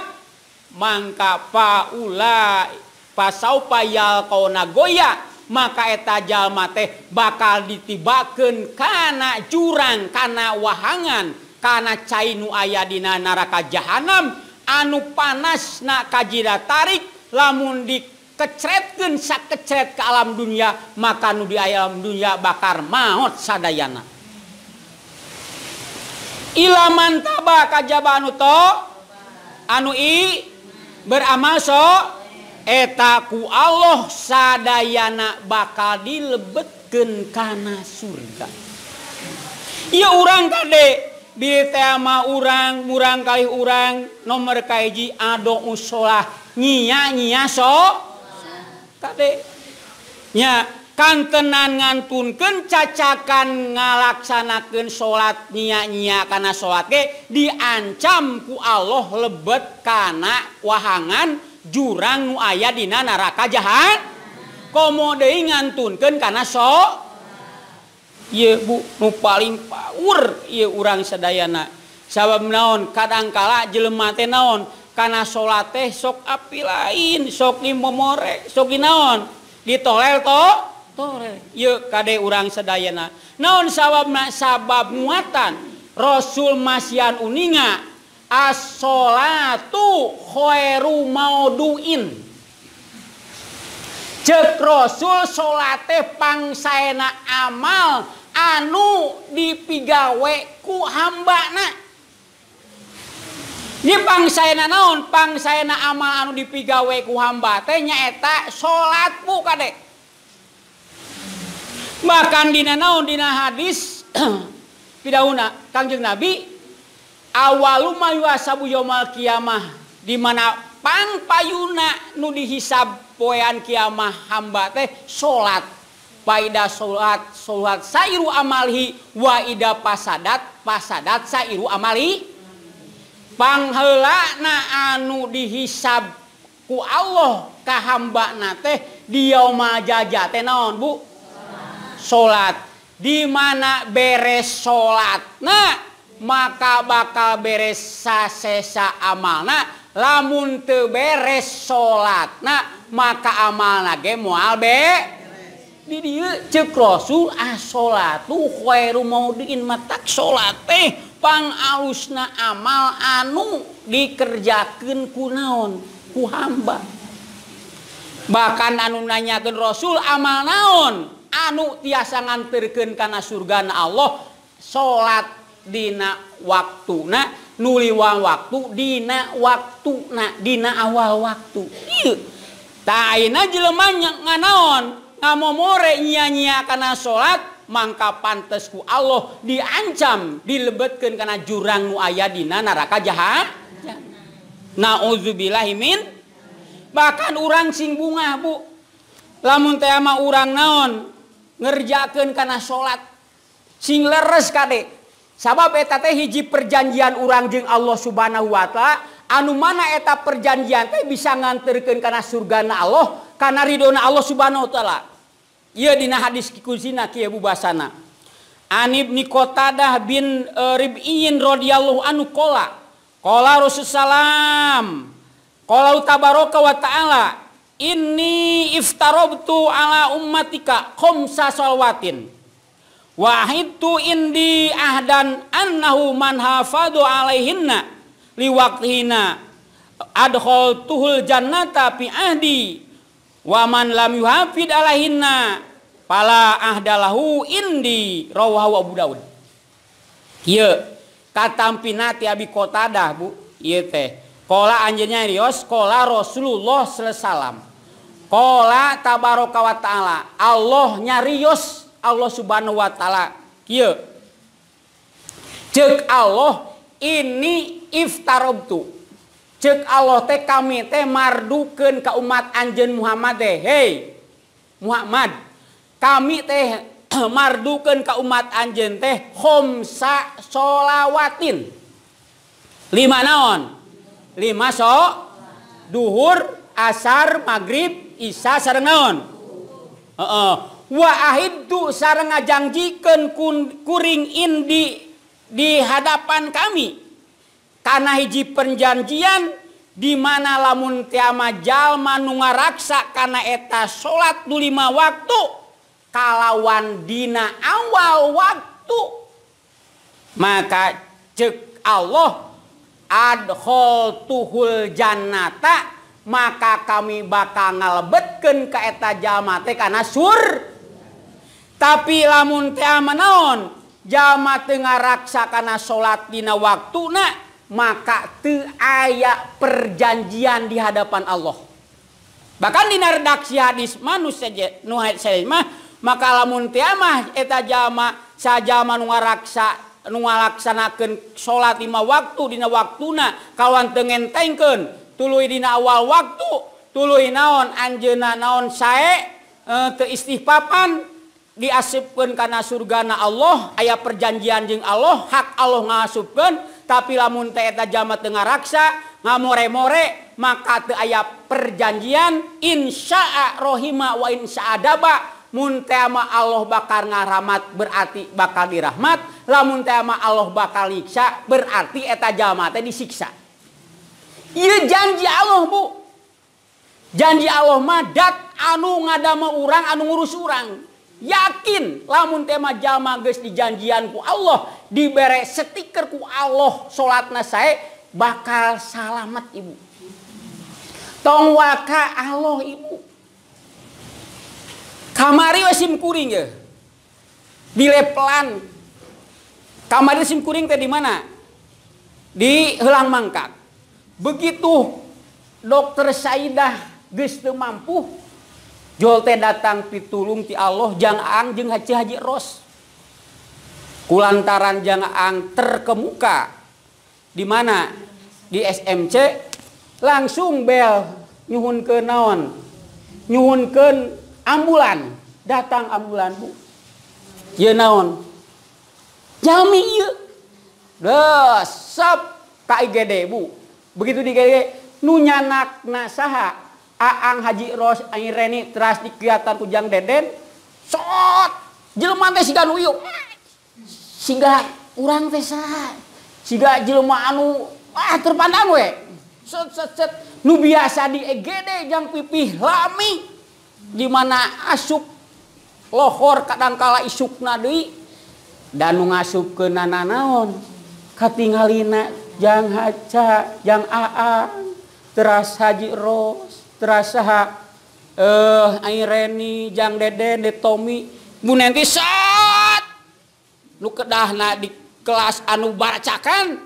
Mangka Paula pasau payal kau nagoya maka eta jalma teh bakal ditibakeun karena jurang karena wahangan karena cainu aya dina naraka jahanam. Anu panas na kajira tarik lamun di kecretken sak kecret ke alam dunia maka nu di alam dunia bakar maut sadayana. ilaman taba kajaba anu to? Anu i beramal so? Etaku Allah sadayana bakal dilebetkeun kana surga. Iya urang kade tema urang murang kali urang nomor kaiji ado musolah nyia nyia so? Kade nya kantenan ngantunkeun cacakan ngalaksanakan salat nya-nya karena salat diancam ku Allah lebet kana wahangan jurang nu aya dina neraka jahat. Komo deui ngantunkeun kana so. Ieu Bu nu paling power ieu urang sadayana. Sabab naon kadangkala jelema teh naon karena salat teh sok api lain sok momore sok naon ditolel toh Kade urang sedayana. Naon sabab sabab muatan? Rasul Masyan uninga. As-salatu khairu mauduin. Cek Rasul salate pangsaena amal anu dipigaweku hamba na Ye pangsaena naon? Pangsaena amal anu dipigawe ku hamba. Teh nyaeta salat bu kadek makan dina naon dina hadis. Pidauna kangjeng nabi awalu mayuasabu yomal kiamah di mana pangpayuna nu dihisab poean kiamah hamba teh salat faida salat salat sairu amalhi wa ida pasadat pasadat sairu amali pangheulana anu dihisab ku Allah ka hamba na teh dia jaja teh naon bu? salat dimana beres salat nah maka bakal beres sasesa amalna. Lamun te beres salat nah maka amalna ge moal be? Di dieu ceuk rasul ah, as-salatu khairu maudin matak salat teh. Pangalusna amal anu dikerjakeun kunaon ku hamba. Bahkan anu nanyakeun rasul amal naon? anu tiasa nganterkeun kana surgana Allah salat Dina waktuna nuliwang waktu Dina waktuna Dina awal waktu. Ieu taina jelema nganaon? Ngamomore nyanyi kana salat mangka pantes ku Allah diancam dilebetkeun kana jurang nu aya dina neraka jahat. Nauzubillahimin bahkan orang sing bunga Bu. Lamun teh mah urang naon? ngerjakan karena salat sing leres kade. Sabab eta teh hiji perjanjian urang jeung Allah Subhanahu wa taala anu mana eta perjanjian teh bisa nganterkeun kana surgana Allah kana ridona Allah Subhanahu wa taala. Ieu dina hadis kuzina kieu bubasana Anib Qatadah bin uh, Rib'iyin radhiyallahu anhu qala qala Rasulullah qala tabaraka wa ta'ala inni iftarabtu ala ummatika khamsa salwatin wahidtu indi ahdan annahu man hafadu alaihinna liwaqtihina adkhaltuhul jannata fi ahdi wa man lam yuhafid alaihinna pala ahdalahu indi rawahu Abu Daud ieu katampina ti Abi Bu. Ieu teh Kola anjeunnya rios kola Rasulullah sallallahu Kola tabaraka wa taala Allah nyarios Allah subhanahu wa taala. Kieu. Cek Allah ini iftarobtu. Cek Allah teh kami teh mardukeun ka umat anjeun Muhammad teh. Hei Muhammad kami teh mardukeun ka umat anjeun teh khamsa sholawatin. Lima naon lima so duhur asar maghrib isya sareng naon heeh. Wa ahiddu sareng ngajanjikeun kuring indi di hadapan kami. Karena hiji perjanjian di mana lamun tiama jalma nu ngaraksa kana eta salat nu lima waktu kalawan dina awal waktu. Maka cek Allah adhol tuhul jannata maka kami bakal ngalebetkeun ka eta jalma teh kana sur. Tapi lamun teh manaon jalma teu ngaraksa kana salat dina waktuna maka teu aya perjanjian di hadapan Allah. Bahkan dina redaksi hadis manusia nu mah maka lamun teh mah eta jalma sajama nu ngaraksa nu ngalaksanakeun salat lima waktu dina waktuna kawan tengentengken tuluy dina awal waktu tuluy naon anjeunna naon sae eh, teu istihpapan diasupkeun kana surgana Allah. Aya perjanjian jeung Allah hak Allah ngasupkeun tapi lamun teeta jamat teu ngaraksa ngamore-more maka teu aya perjanjian Insya rohima wa Insya adaba mun tema Allah bakal ngaramat berarti bakal dirahmat. Lamun tema Allah bakal nyiksa berarti eta teh disiksa. Ieu janji Allah Bu. Janji Allah mah dat anu ngadama urang anu ngurus urang. Yakin lamun tema jalma geus dijanjian Allah dibere stiker ku Allah salatna sae bakal salamet ibu. Tong waka Allah ibu kamari we simkuring ya. Di leplan kamari sim kuring teh di mana? Di helang mangkak. Begitu dokter Saidah geus teu mampu jol teh datang pitulung ti Allah jang ang jeung Haji Haji Ros. Kulantaran jang ang terkemuka. Di mana? Di SMC langsung bel nyuhun ke naon? Nyuhun ke ambulan. Datang ambulan bu. Ya naon? Jami ye. Desap ka IGD bu. Begitu di IGD nunyanak nasaha Aang Haji Ros Aing Reni teras di kegiatan Ujang Deden. Sot! Jelema teh siga nu sehingga urang teh saha. Siga jelema anu ah terpandang we. Set set set. Nu biasa di EGD jang pipih lami dimana asup lohor kadangkala isuk nadi dan ngasup ke nana naon? Katingalina jang haca jang aa teras haji ros terasa eh aireni jang dede de tommy munenti sat nu kedahna di kelas anu baracakan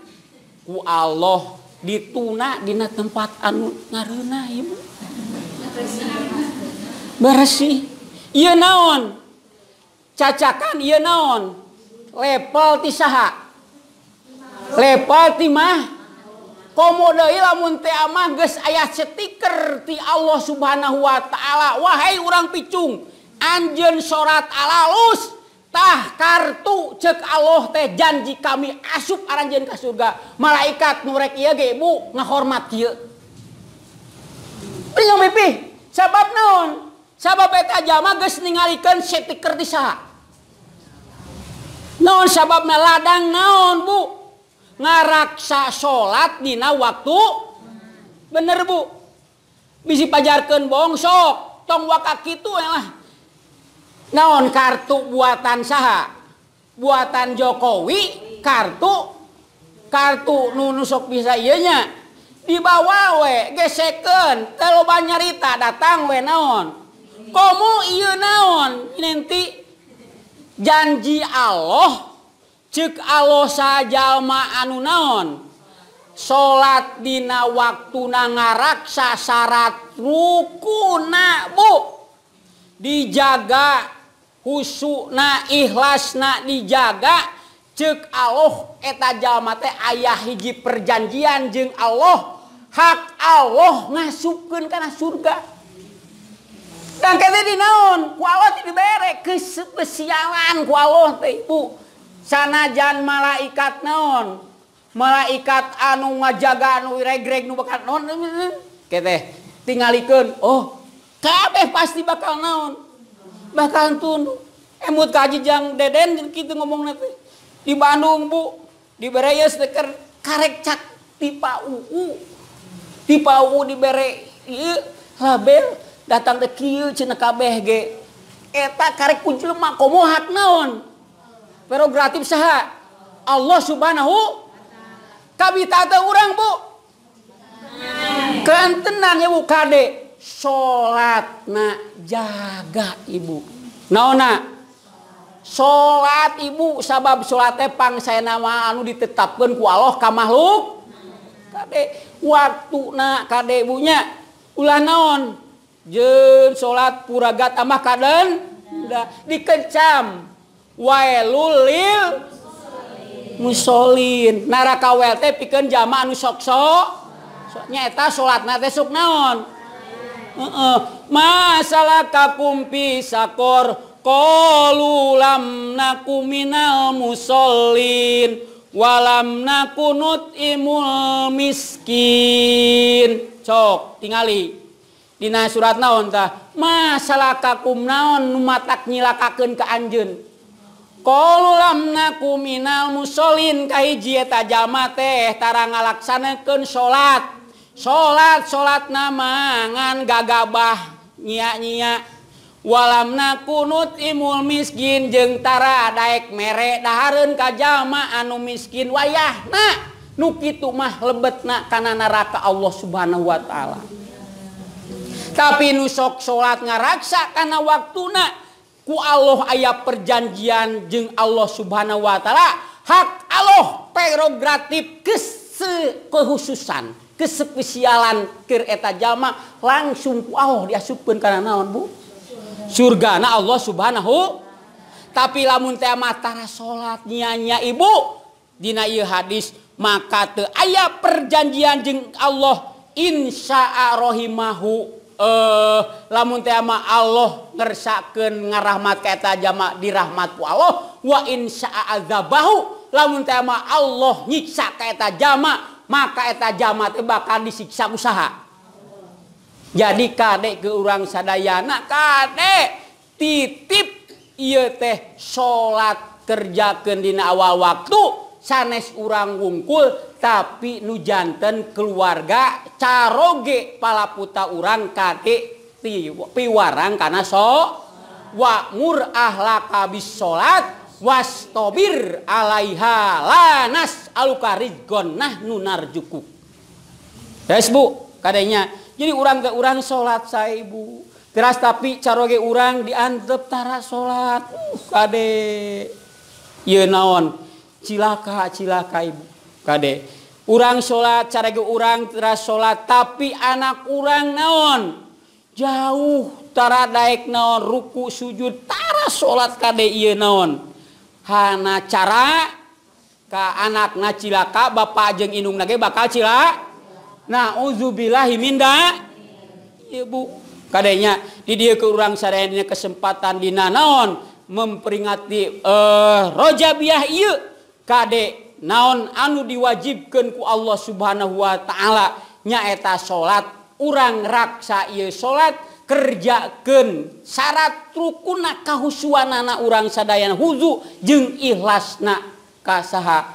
ku Allah dituna dina tempat anu ngareuna ibu. bersih. Ia naon? Cacakan ia naon? Level tisaha level Komo deui lamun teh amah geus aya stiker ti Allah Subhanahu wa taala. Wahai urang picung anjeun sorat alalus tah kartu cek Allah teh janji kami asup aranjeun ka surga. Malaikat nurek ieu ge bu ngahormat kieu Prinyo mimpi, sabab naon? sabab eta jama geus ningalikeun stiker di saha naon sababna ladang naon bu? Ngaraksa salat dina waktu? Bener bu. Bisi pajarkeun bohong sok tong waka kitu lah eh naon kartu buatan saha? Buatan Jokowi kartu? Kartu nu sok bisa ieu nya. Dibawa we geseken teu loba nyarita datang we naon? komo iya naon? Nanti janji Allah cek Allah sajalma anu naon? Salat dina waktu nangaraksa syarat rukuna bu. Dijaga husukna ikhlasna dijaga cek Allah eta jalma teh ayah hiji perjanjian jeung Allah. Hak Allah ngasupkeun kana surga. Dan kena di naon, ku Allah ti dibere. Kesialan ku Allah teh ibu. Sanajan malaikat naon, malaikat anu ngajaga anu regreg nu bakal naon? Kete tingalikeun oh kabeh pasti bakal naon? Bakal tunduk emut eh, kaji jang deden kitu ngomong nanti di Bandung bu. Di Bereyes deker karek cak tipa uu. Tipa uu di bere ieu label. datang ke kieu cenah kabeh ge. Eta karek kunculma komohat naon? Prerogatif saha? Allah subhanahu kabitata urang bu. Kan tenang ibu kade. Salat na jaga ibu. Naona? Salat ibu sabab salat tepang saya nama anu ditetapkan ku Allah ka makhluk. Kade waktu na kade ibunya. Ulah naon? jen salat puragat amah kadan dikecam waulil musolin. Naraka anu sok-sok. Soksok soknyaeta salatna teh sok naon? Uh -uh. masalah kapumpi sakor qlam naku minal musolin walam nakunut imul miskin. Cok tingali. Dina surat naontah masalah kakum naon numatak nyilakakeun ka anjeun. Qalu lam naku minal musholin kahiji eta jama teh tara ngalaksanakeun salat. Salat salatna mangan gagabah nyia-nyia. Walam nakunut imul miskin jeung tara daek mere dahareun ka jama anu miskin wayahna nu kitu mah lebetna kana neraka Allah Subhanahu wa taala. tapi nusok salat ngaraksa karena waktuna. Ku Allah ayah perjanjian jeung Allah subhanahu Wa ta'ala. Hak Allah prerogatif kesekhususan kesepesialan kereta jama langsung ku Allah diasupkan karena naon bu? Surga na Allah subhanahu. Tapi lamun teh matara salat nyanya ibu. Dina ieu hadis maka teu aya perjanjian jeung Allah insya'a rahimahu eh lamun tema Allah ngersakeun ngarahmat kata jama dirahmatku. Allah wa insya'azabahu lamun tema Allah nyiksa kata jama maka eta jama teh bakal disiksa usaha. Jadi kadek ke urang sadayana kadek titip iya teh salat kerjakan dina awal waktu. sanes urang wungkul tapi nujanten keluarga caroge palaputa urang kakek piwarang karena so. Wamur ahlaka bis salat wastobir alaiha lanas alukaridgon nahnu nunar juku Guys bu kadenya. Jadi urang ke urang salat saya ibu teras tapi caroge urang diantep tara salat uh, kade. Iya naon? cilaka cilaka ibu. Kade urang salat cara urang teras salat tapi anak urang naon? Jauh tara daek naon ruku sujud tara salat kade ieu naon? Hana cara ka anak na cilaka bapak jeung indung nage bakal cilak nah uzubillahi minda. Ibu kadenya di dia ke urang sarayanya kesempatan dina naon? Memperingati eh uh, rojabiah ieu. Kadek naon anu diwajibkan ku Allah subhanahu Wa ta'ala? Nyaeta salat urang raksa ia salat kerjaken syarat rukuna kahusuanana urang sadayana huzu jeung ikhlasna kasaha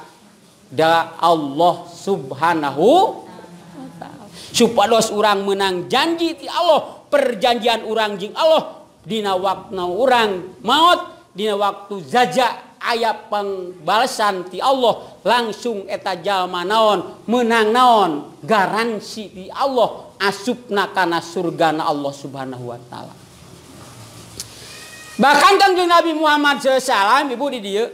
da Allah subhanahu supados urang menang janji ti Allah perjanjian urang jing Allah dina waktu urang maut dina waktu zaja ayat pembalasan ti Allah langsung eta jalma naon menang naon garansi di Allah asupna kana surga na Allah subhanahu wa ta'ala. Bahkan kanjeng Nabi Muhammad SAW ibu di dia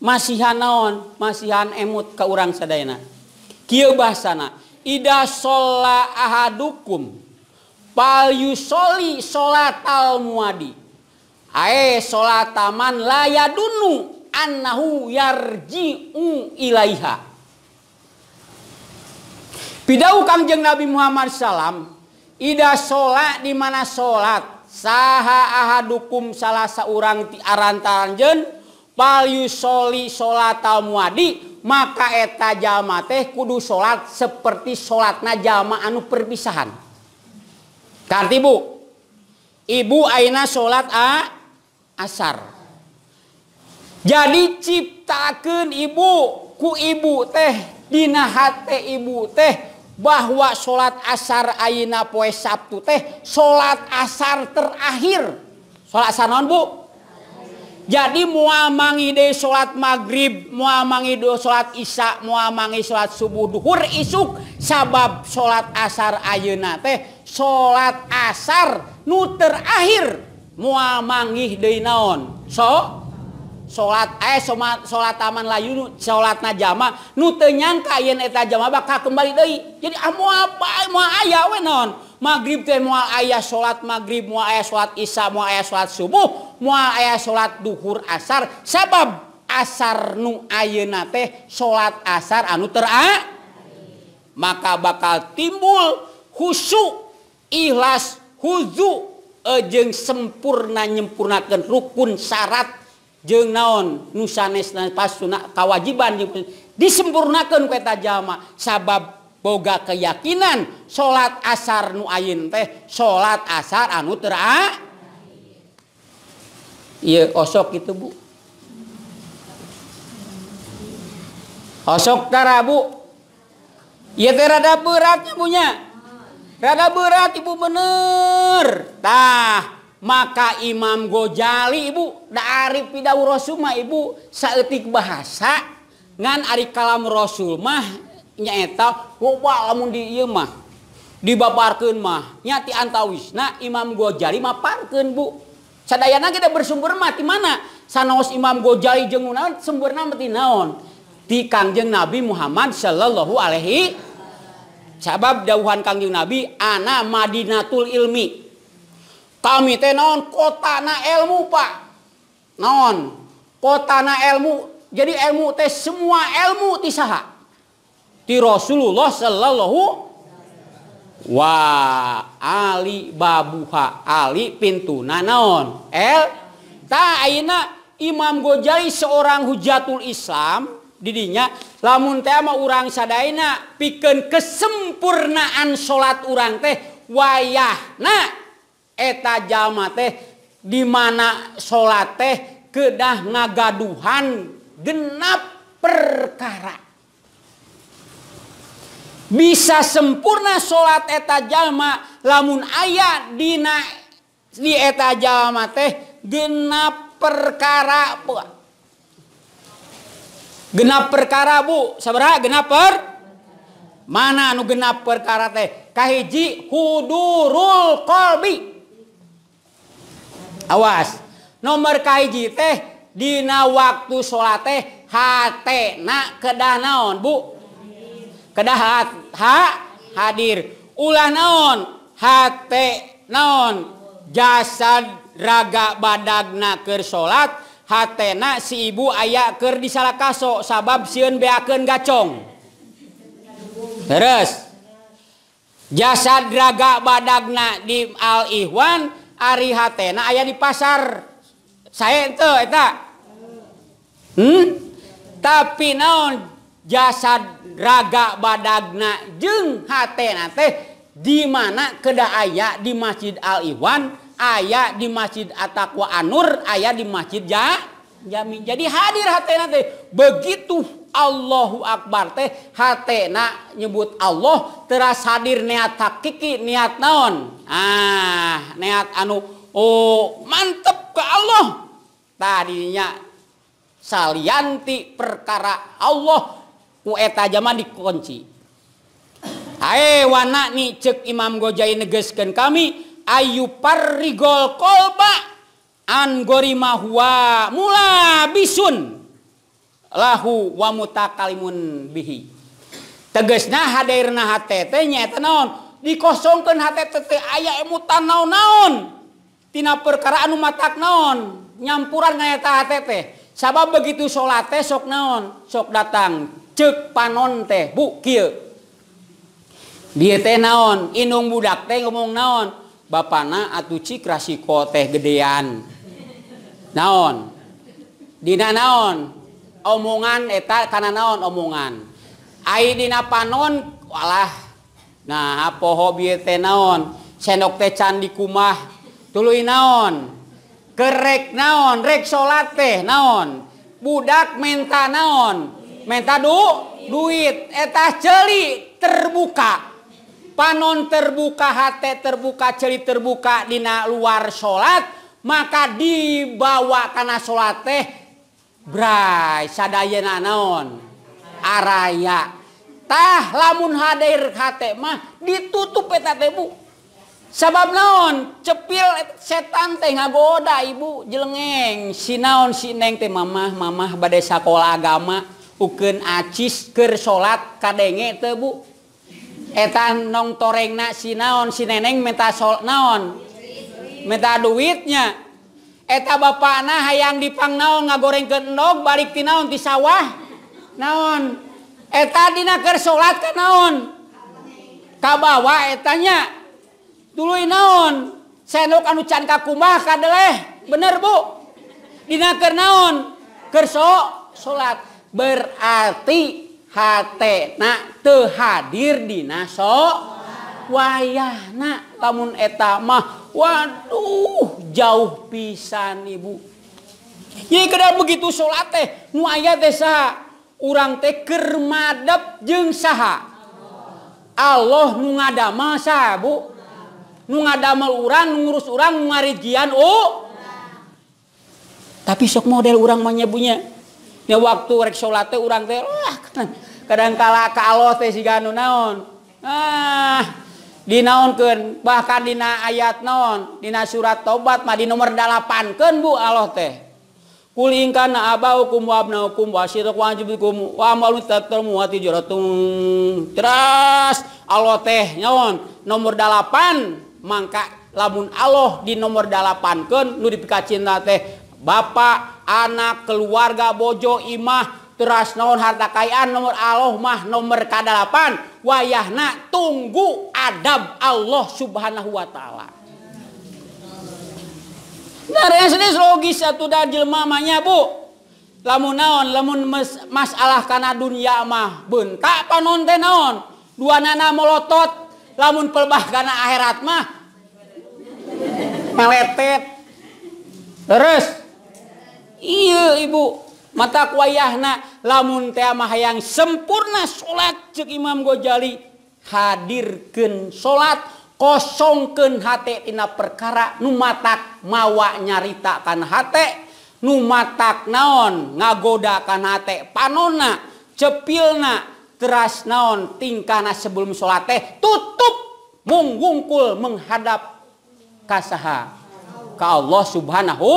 masihan naon masihan emut ke orang sadayana. Kieu bahasana ida sholla ahadukum palyusoli sholat al muadi. Ae sholat taman laya annahu yarji'u ilaiha. Pidau kangjeng Nabi Muhammad salam Ida sholat di mana sholat. Saha ahadukum salah seorang ti arantaranjen. Palyu soli sholat muadi. Maka eta jalma teh kudu sholat seperti sholatna jalma anu perpisahan. Karti bu. Ibu aina sholat a asar. jadi ciptakan ibu ku ibu teh dinahate ibu teh bahwa salat asar Aina poe Sabtu teh salat asar terakhir. Salat asar non Bu? Jadi muamangi de salat maghrib muamangi do salat isya muamangi salat subuh duhur isuk sabab salat asar ayeuna teh salat asar nu terakhir muamangi deui naon? So? salat eh salat taman layu salatna jama nu teu nyangka yen eta jama bakal kembali deui. Jadi ah moal apa eh, moal aya we naon? Magrib teh moal aya salat magrib moal aya salat isya moal aya salat subuh moal aya salat duhur asar. Sabab asar nu ayeuna teh salat asar anu teu maka bakal timbul khusyuk ikhlas huzu jeung sempurna nyempurnakeun rukun syarat jeng naon? Nusanes pasuna kawajiban disempurnakan kata jama sabab boga keyakinan salat asar nu ayin teh salat asar anu tera iya osok itu bu. Osok tara bu. Iya teh rada beratnya punya rada berat ibu bener. Tah. maka Imam Gojali Ibu dari rasul mah Ibu saeutik bahasa ngan Ari kalam Rasul Rasulmah nyaeta lamun di ieu mah dibabarkeun mah nya ti antawisna Imam Gojali maparkeun Bu. Sadayana kita bersumber mah ti mana? Sanaos Imam Ghazali jeung naon sumberna mati naon? Di Kangjeng Nabi Muhammad sallallahu alaihi sabab dawuhan Kangjeng Nabi ana madinatul ilmi. kami teh naon kotana ilmu pak. Naon? Kotana ilmu. Jadi ilmu teh semua ilmu tisaha ti Rasulullah sallallahu wa ali babuha ali pintu naon? El ta aina Imam Ghazali seorang hujatul Islam didinya lamun teh mah urang sadaina pikeun kesempurnaan salat urang teh wayahna. eta jalma teh di mana salat teh kedah ngagaduhan genap perkara. Bisa sempurna salat eta jalma lamun aya dina di eta jalma teh genap perkara bu. genap perkara Bu. Sabaraha genap per? Mana anu genap perkara teh? Kahiji hudurul qalbi. awas. Nomor Kaji teh Dina waktu salat teh hatena na kedah naon Bu? Kedah ha? Hadir. Ulah naon? Hate naon? Jasad raga badagna keur salat hatena si ibu aya keur disalah kasok sabab siun beaken gacong. Terus jasad raga badagna di al ihwan Ari hatena aya di pasar. Saya itu hmm? tapi naon jasad raga badagna jeng hatena teh? Di mana kedah aya di Masjid Al Iwan aya di Masjid Ataqwa Anur aya di Masjid Ja Jamin. Jadi hadir hatena teh. Begitu Allahu Akbar teh hatena nyebut Allah teras hadir niat hakiki niat naon? Ah niat anu oh mantep ke Allah. Tadinya salianti perkara Allah kueta zaman dikunci. Hai wana nih cek Imam Gojai negeskan kami ayu parrigol kolba an gorima huwa mula bisun. lahu wa mutakalimun bihi. Tegesna hadirna HTT nyaeta naon? Dikosongkeun HTT teh aya emutan naon-naon tina perkara anu matak naon? Nyampuran nyaeta HTT sabab begitu salat teh sok naon? Sok datang. Cek panon teh bu kieu. Dia teh naon? Inung budak teh ngomong naon? Bapana atuh cik rasiko teh gedean. Naon? Dina naon? omongan eta karena naon omongan. Aidina panon walah nah poho hobi teh naon sendok teh candi kumah tuluy naon kerek naon rek salat teh naon budak menta naon menta du duit eta celi terbuka. Panon terbuka hati terbuka celi terbuka dina luar salat maka dibawa kana salat teh Bray sadayana naon? Araya. Tah lamun hadir hate mah ditutup eta teh Bu. Sabab naon? Cepil setan teh ngagoda ibu. Jelengeng. Sinaon sineng teh mamah. Mamah badai sekolah agama. Ukeun acis keur salat kadenge teh Bu. Etan nong torengna sinaon si neneng minta sol naon? Minta duitnya. eta bapakna hayang dipang naon ngagoreng ke endog balik ti naon ti sawah. Naon? Eta dina keur salat ka naon? Kabawa etanya. Tuluy naon? Sendok anu can kakumah kadeleh bener bu. Dina keur naon? Keur so salat. Berarti hatena teu hadir dina so. wayahna lamun etamah waduh jauh pisan Ibu. Ye kada begitu salat teh nu aya desa urang teh keur madep jeung saha. Allah nu ngadamel saha Bu. Nu ngadamel urang nu ngurus urang nu ngarijian oh tapi sok model urang mah nyebunya nya. Waktu rek salat teh urang teh wah kadang kala ka Allah teh siga nu naon. Ah dinaon bahkan dina ayat naon Dina surat tobat mah di nomor 8 keun Bu Allah teh kulingkan kana abaukum wa abnaukum wa amalu tatum wa tijaratun. teras Allah teh nyaon nomor 8 mangka lamun Allah di nomor 8 keun nu dipikacinta teh bapak anak keluarga bojo imah terasnaon harta kayaan nomor Allah mah nomor ke-8 wayahna tunggu adab Allah Subhanahu wa taala. Dari sedih logis satu dah jelma Bu. Lamun naon, lamun mas, masalah karena dunia mah bentak panon teh naon. Dua nana molotot, lamun pelbah karena akhirat mah. Meletet. Terus. Iya ibu, mata wayahna lamun teamah yang sempurna salat cek Imam Ghazali hadirkan salat kosongken hattina perkara numatak mawa nyaritakan nu numatak naon ngagodakan hate panona cepilna teras naon tingkana sebelum salat teh tutup mungungkul menghadap kasaha. Ka Allah subhanahu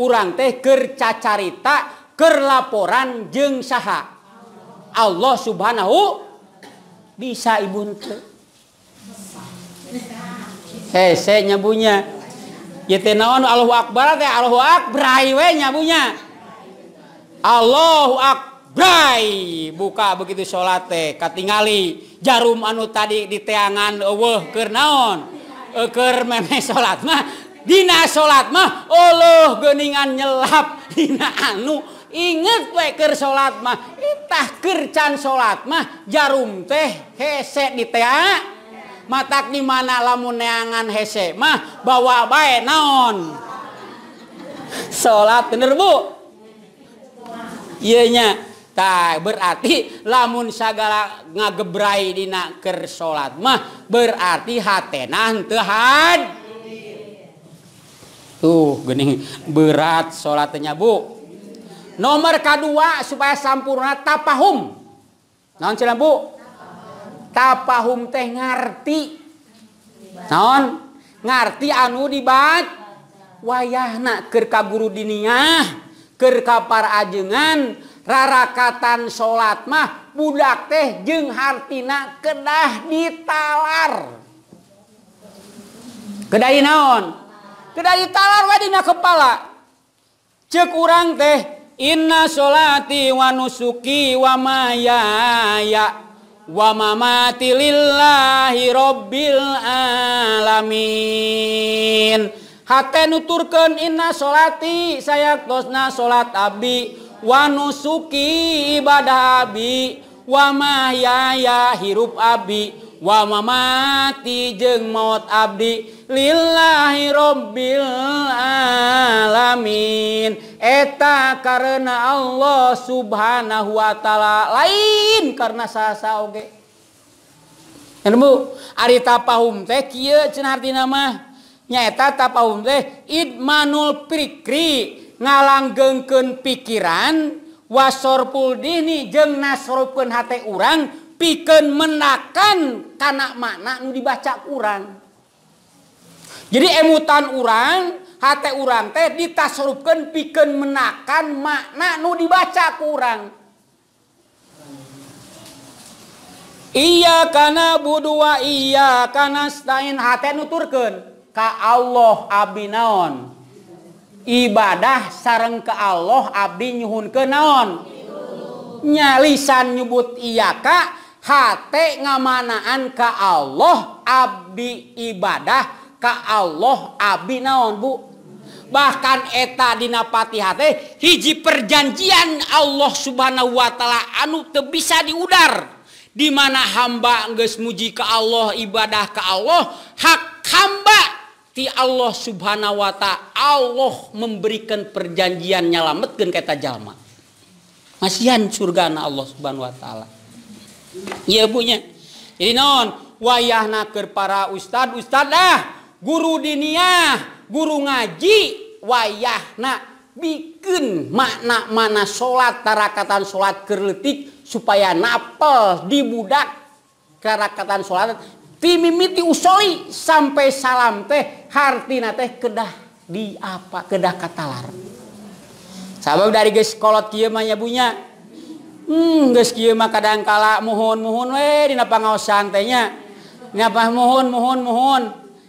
urang teh gercacarita kerlaporan jeng saha. Allah subhanahu bisa ibu ibun hese eh, nyabunya. Teh naon Allahu Akbar teh Allahu Akbar we nyabunya. Allahu Akbar buka begitu sholat teh katingali. Jarum anu tadi di teangan eueuh keur naon? Keur memeh sholat mah. Dina sholat mah Allah geningan nyelap. Dina anu inget weker salat mah. Itah kercan salat mah. Jarum teh hese di tea matak di mana lamun neangan hese mah bawa bae naon? Salat bener bu? Iya nya. Tak berarti lamun sagala ngagebrai dina keur salat mah berarti hatena teu had tuh gening berat sholatnya, bu. nomor kedua supaya sampurna tapahum Naon cenah Bu? tapahum teh ngarti. Naon? Ngarti anu dibat wayahna keur ka guru diniah kerka para ajengan rarakatan salat mah budak teh jeung hartina kedah ditalar Kedah naon kedai ditalar wadina kepala cek urang teh Inna sholati wa nusuki wa mayaya wa mamati lillahi rabbil alamin. Hate nuturkeun inna sholati sayaktosna sholat abdi wa nusuki ibadah abdi wa mayaya hirup abdi wa mamati jeung maut Abdi lillahi rabbil alamin. Eta karena Allah subhanahu Wa ta'ala lain karena sasa oge. Bu, ari tapahum teh nama nyaeta tapahum teh idmanul prikri ngalanggengkeun pikiran wasorpul dini jeung nasrupkeun hate urang piken menakan karena makna nu dibaca kurang jadi emutan urang hati urang teh ditasrupkan piken menakan makna nu dibaca kurang Iya karena budua iya karena stain hati nuturkan ke Allah abdi naon? Ibadah sarang ke Allah abdi nyuhun ke naon? Nyalisan nyebut iya kak hate ngamanaan ka Allah abdi ibadah ka Allah Abi naon Bu? Bahkan eta dinapati hati hiji perjanjian Allah subhanahu Wa ta'ala anu te bisa diudar. Dimana hamba nges muji ke Allah ibadah ke Allah hak hamba ti Allah subhanahu Wa ta'ala Allah memberikan perjanjian nyalametkan kata jalma. Masihan surgana Allah subhanahu Wa ta'ala. Iya punya. Jadi non wayah naker para ustad ustad dah guru diniah guru ngaji wayah nak bikin makna mana sholat tarakatan sholat kerletik supaya napel di budak. Tarakatan sholat timimiti usoli sampai salam teh hartina teh kedah di apa kedah katalar. Sabab dari geus kolot kieu mah nya Hmm, geus kieu mah kadang kala muhun muhun we dina pangaosan teh nya. ngapa muhun muhun muhun.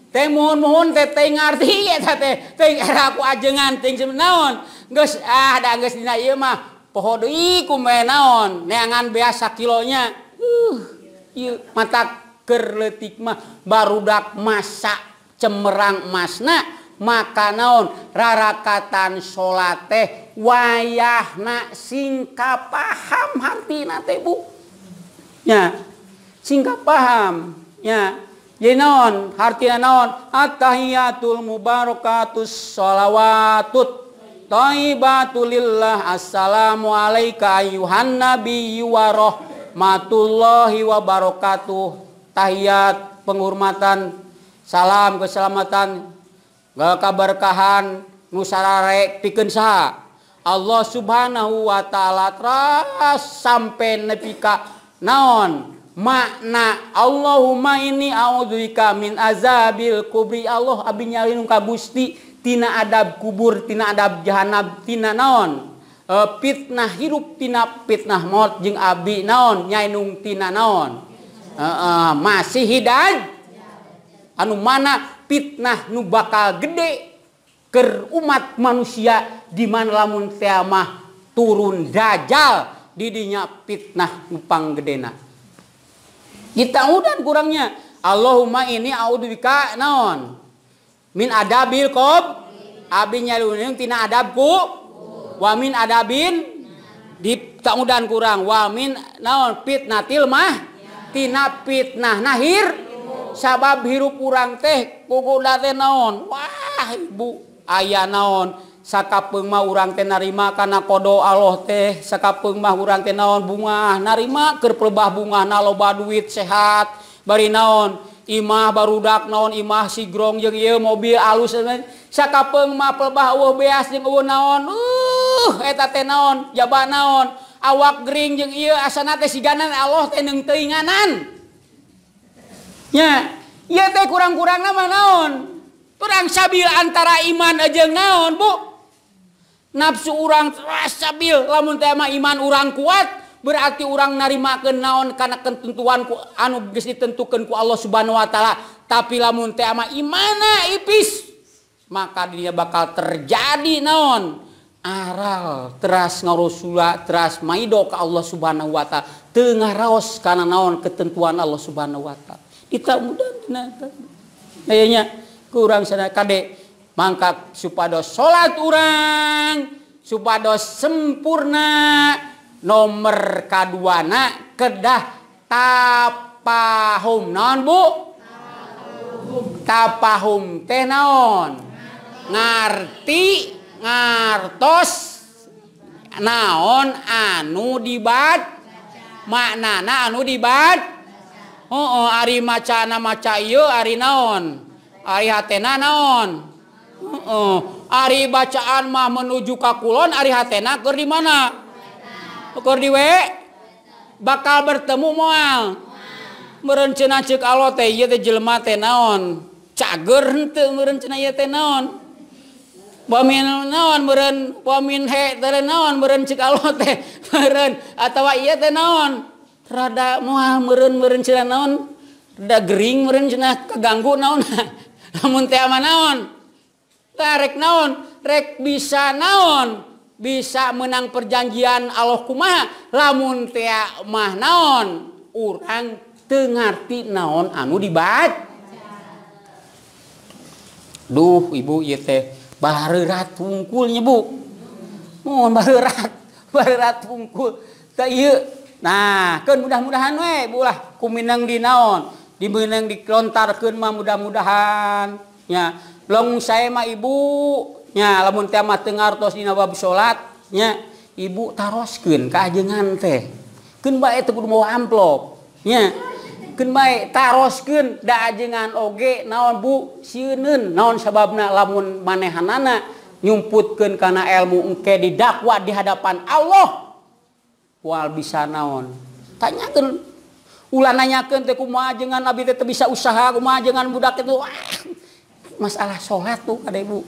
teh muhun muhun teh teh ngarti eta teh teh era aku ajengan teh naon geus ah da geus dina ieu mah poho deui kumaha naon neangan biasa kilonya uh ieu mata keur leutik mah barudak masa cemerang masna maka naon rarakatan salat teh wayahna singka paham teh Bu. Nya singka paham nya jadi naon naon? Attahiyatul mubarakatus sholawatut. Thaibatulillah Assalamu alayka ayuhan nabiyyu wa rahmatullahi wa barakatuh. Tahiyat penghormatan, salam keselamatan, keberkahan kabarkahan nusararek pikeun saha. Allah subhanahu wa ta'ala teras sampai nepika naon? Makna Allahumma ini a'udzubika min azabil kubri. Allah abi nyalin ka gusti tina adab kubur tina adab jahanam tina naon? E, fitnah hirup tina fitnah maut. Jeung abi naon? Nyainung tina naon? E, e, masih hidayah anu mana fitnah nu bakal gede ker umat manusia di mana lamun teamah turun dajal didinya fitnah nupang gedena kita udah kurangnya. Allahumma ini audubika naon? Min adabil kob abi nyaluning tina adabku wamin adabin di kemudian kurang wamin naon? Fitnatil mah tina fitnah nahir sabab hirup kurang teh kuguda teh naon? Wah ibu ayah naon? Sakapeung mah urang teh narima kana kodo Allah teh. Sakapeung mah urang teh naon? Bunga narima keur perbah bunga na loba duit sehat. Bari naon? Imah barudak naon? Imah sigrong jeung ieu mobil alus. Sakapeung mah perbah eueuh beas jeung eueuh naon? Uh eta teh naon? Jaba naon? Awak gering jeung ieu asana teh siganan Allah teh neung teuinganan ya ya teh kurang-kurang nama naon? Kurang sabil antara iman aja naon bu? Nafsu orang sabil. Lamun tema iman orang kuat berarti orang narima ke naon karena ketentuan ku anu geus ditentukeun ku Allah Subhanahu wa taala. Tapi lamun teh ama imana ipis maka dia bakal terjadi naon? Aral teras ngarosula teras maido ke Allah subhanahu wa ta'ala. Teu ngaraos karena naon ketentuan Allah subhanahu wa ta'ala. Kita mudah dina aya kurang sana. Kade mangka supados salat urang supados sempurna. Nomor kaduana kedah tapahum non bu? Tapahum teh naon? Ngarti ngartos naon anu dibat? Maknana anu dibat Oh, oh Ari maca maca ieu Ari naon? Ari hatena naon? Oh, Ari bacaan mah menuju ka kulon Ari hatena keur di mana? Ukur di we? Bakal bertemu moal. Merencana cek Allah teh ieu teh jelema teh naon? Cager henteu merencana ieu teh naon? Pamin naon meureun pamin he teh naon meureun cek Allah teh? Meureun atawa ieu teh naon? rada moal meureun meureun cenah naon? Rada gering meureun cenah keganggu naon? Lamun teh ama naon? Rek naon? Rek bisa naon? Bisa menang perjanjian Allah kumaha? Lamun teh mah naon? Urang teu ngarti naon anu dibat Duh ibu ieu teh barerat nya bu Mohon bareurat bareurat wungkul. teh ieu Nah kan mudah-mudahan we bulah kuminang di naon? Dimenang dikelontarkan mah mudah-mudahan nya. Long saya mah ibu nya. Lamun teh mah teu ngartos dina di nawab salatnya ibu taroskeun kajengan teh. Keun bae teu kudu mau amplop nya. Keun bae taroskeun da ajengan oge naon bu? Sieuneun naon sababna lamun manehanana? Nyumputkeun kana ilmu engke didakwa di hadapan Allah. wal bisa naon? Tanyakeun ulah nanyakeun teh kumaha jengan abi teh bisa usaha? Kumaha jengan budak itu ah, masalah sholat tuh kada ibu.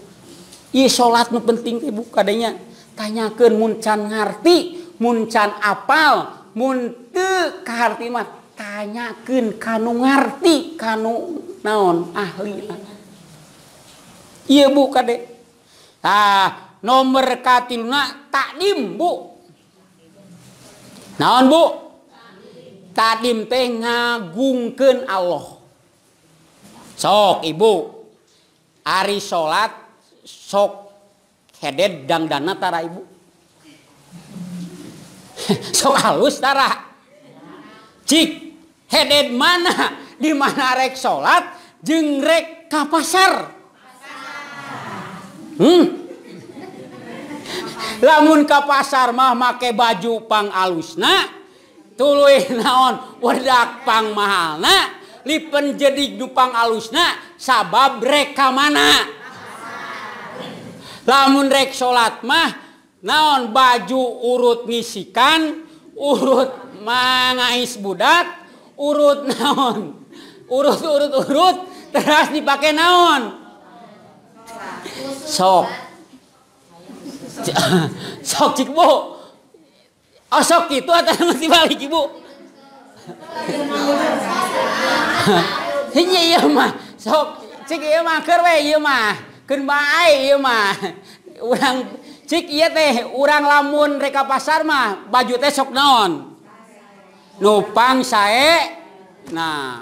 Iya sholat nu penting ibu kadanya tanyakan muncan ngarti muncan apal mun teu kaharti mah tanyakan kanu ngarti kanu naon ahli iya bu kade. Ah nomor katilna takdim bu. naon Bu? Tadim teh ngagungkeun Allah. Sok Ibu. Ari salat sok hedet dangdana tara Ibu. Sok halus tara. Cik hedet mana? Di mana rek salat jeung rek ka pasar. Hmm? lamun ke pasar mah make baju pang alusna tulu naon wedak pang mahal na lipen jadi dupang alusna sabab reka mana? Lamun rek salat mah naon baju urut ngisikan urut mangais budak urut naon urut urut urut terus dipakai naon? Sok. sok cik bu. Oh sok gitu atau mesti balik ibu iya iya mah sok cik iya mah kerwe iya mah ken bae iya mah urang cik iya teh urang lamun reka pasar mah baju teh sok naon. Nupang sae nah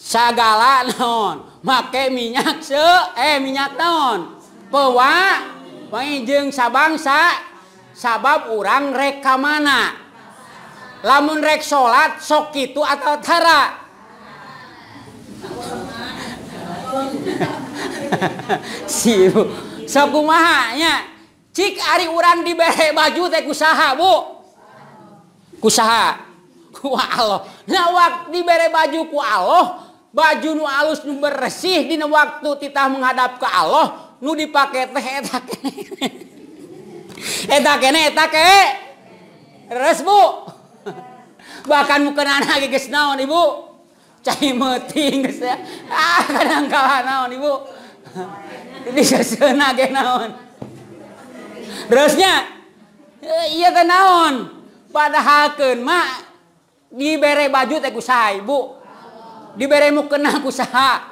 sagala naon. Make minyak se eh minyak naon. Pewa jeung sabangsa sabab urang rek ka mana? Lamun rek salat sok itu atau tara? Si sokumahanya cik ari urang dibehe baju teh kusaha bu. Kusaha? Ku Allah nah waktu dibere baju ku Allah baju nu alus nu bersih dina waktu titah menghadap ke Allah nu dipake teh eta kene eta kene eta ke? Res bu. Bahkan mungkin anak geus naon ibu. Cai meuting geus ya. Ah kadang kalah naon ibu. Ini sesena ge naon. Terusnya iya teh naon. Padahalkeun mah dibere baju teh ku saha ibu. Dibere mukena ku saha.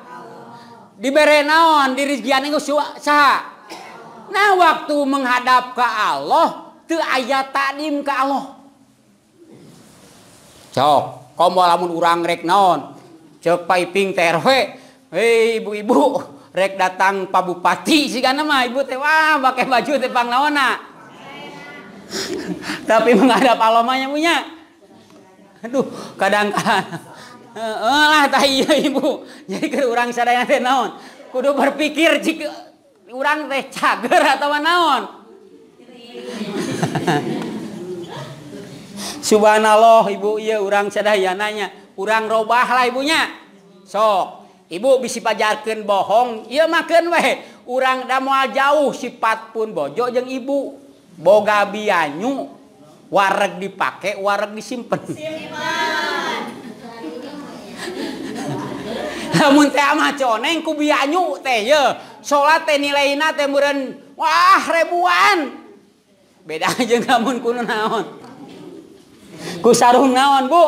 dibere naon diri nah waktu menghadap ke Allah teu ayat takdim ke Allah. Sok kom lamun urang rek naon? Cek piping TRW hei ibu-ibu rek datang Pak Bupati sih kan nama ibu teh wah pakai baju teh pang naona. Tapi menghadap Allah mah punya aduh kadang-kadang. lah tah ieu ibu. Jadi ke urang sadaya teh naon? Kudu berpikir jika urang teh cager atawa naon. Subhanallah ibu ieu urang sadaya nanya, urang robah lah ibunya. Sok, ibu bisi pajarkeun bohong, ieu makeun weh Urang da moal jauh sifat pun bojo jeung ibu. Boga bianyu wareg dipake, wareg disimpen. namun teh mah coneng ku bianyu teh ye salat teh nilaina teh meureun wah ribuan beda jeung lamun kuno naon ku sarung naon bu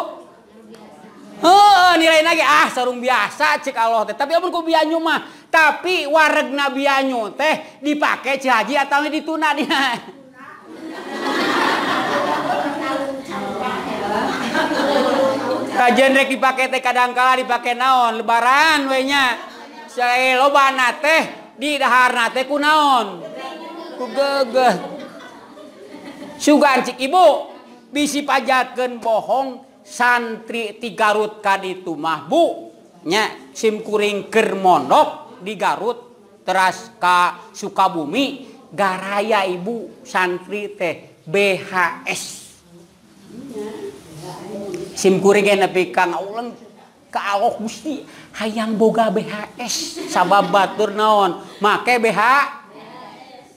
Heeh, nilaina ge ah sarung biasa cek Allah teh. Tapi amun ku bianyu mah, tapi waregna bianyu teh dipake ci haji atawa dituna dia. sajen rek dipake teh kadang kala naon. Lebaran we nya. Sae lobana teh di daharna teh ku naon. Ku geugeuh. Sugan cik ibu bisi pajakeun bohong santri ti Garut kaditu mah bu. Nya sim kuring keur mondok di Garut teras ka Sukabumi. Garaya ibu santri teh BHS simkuringpi Kang kaok Gusti hayang boga BHS sabab batur naon. Make BH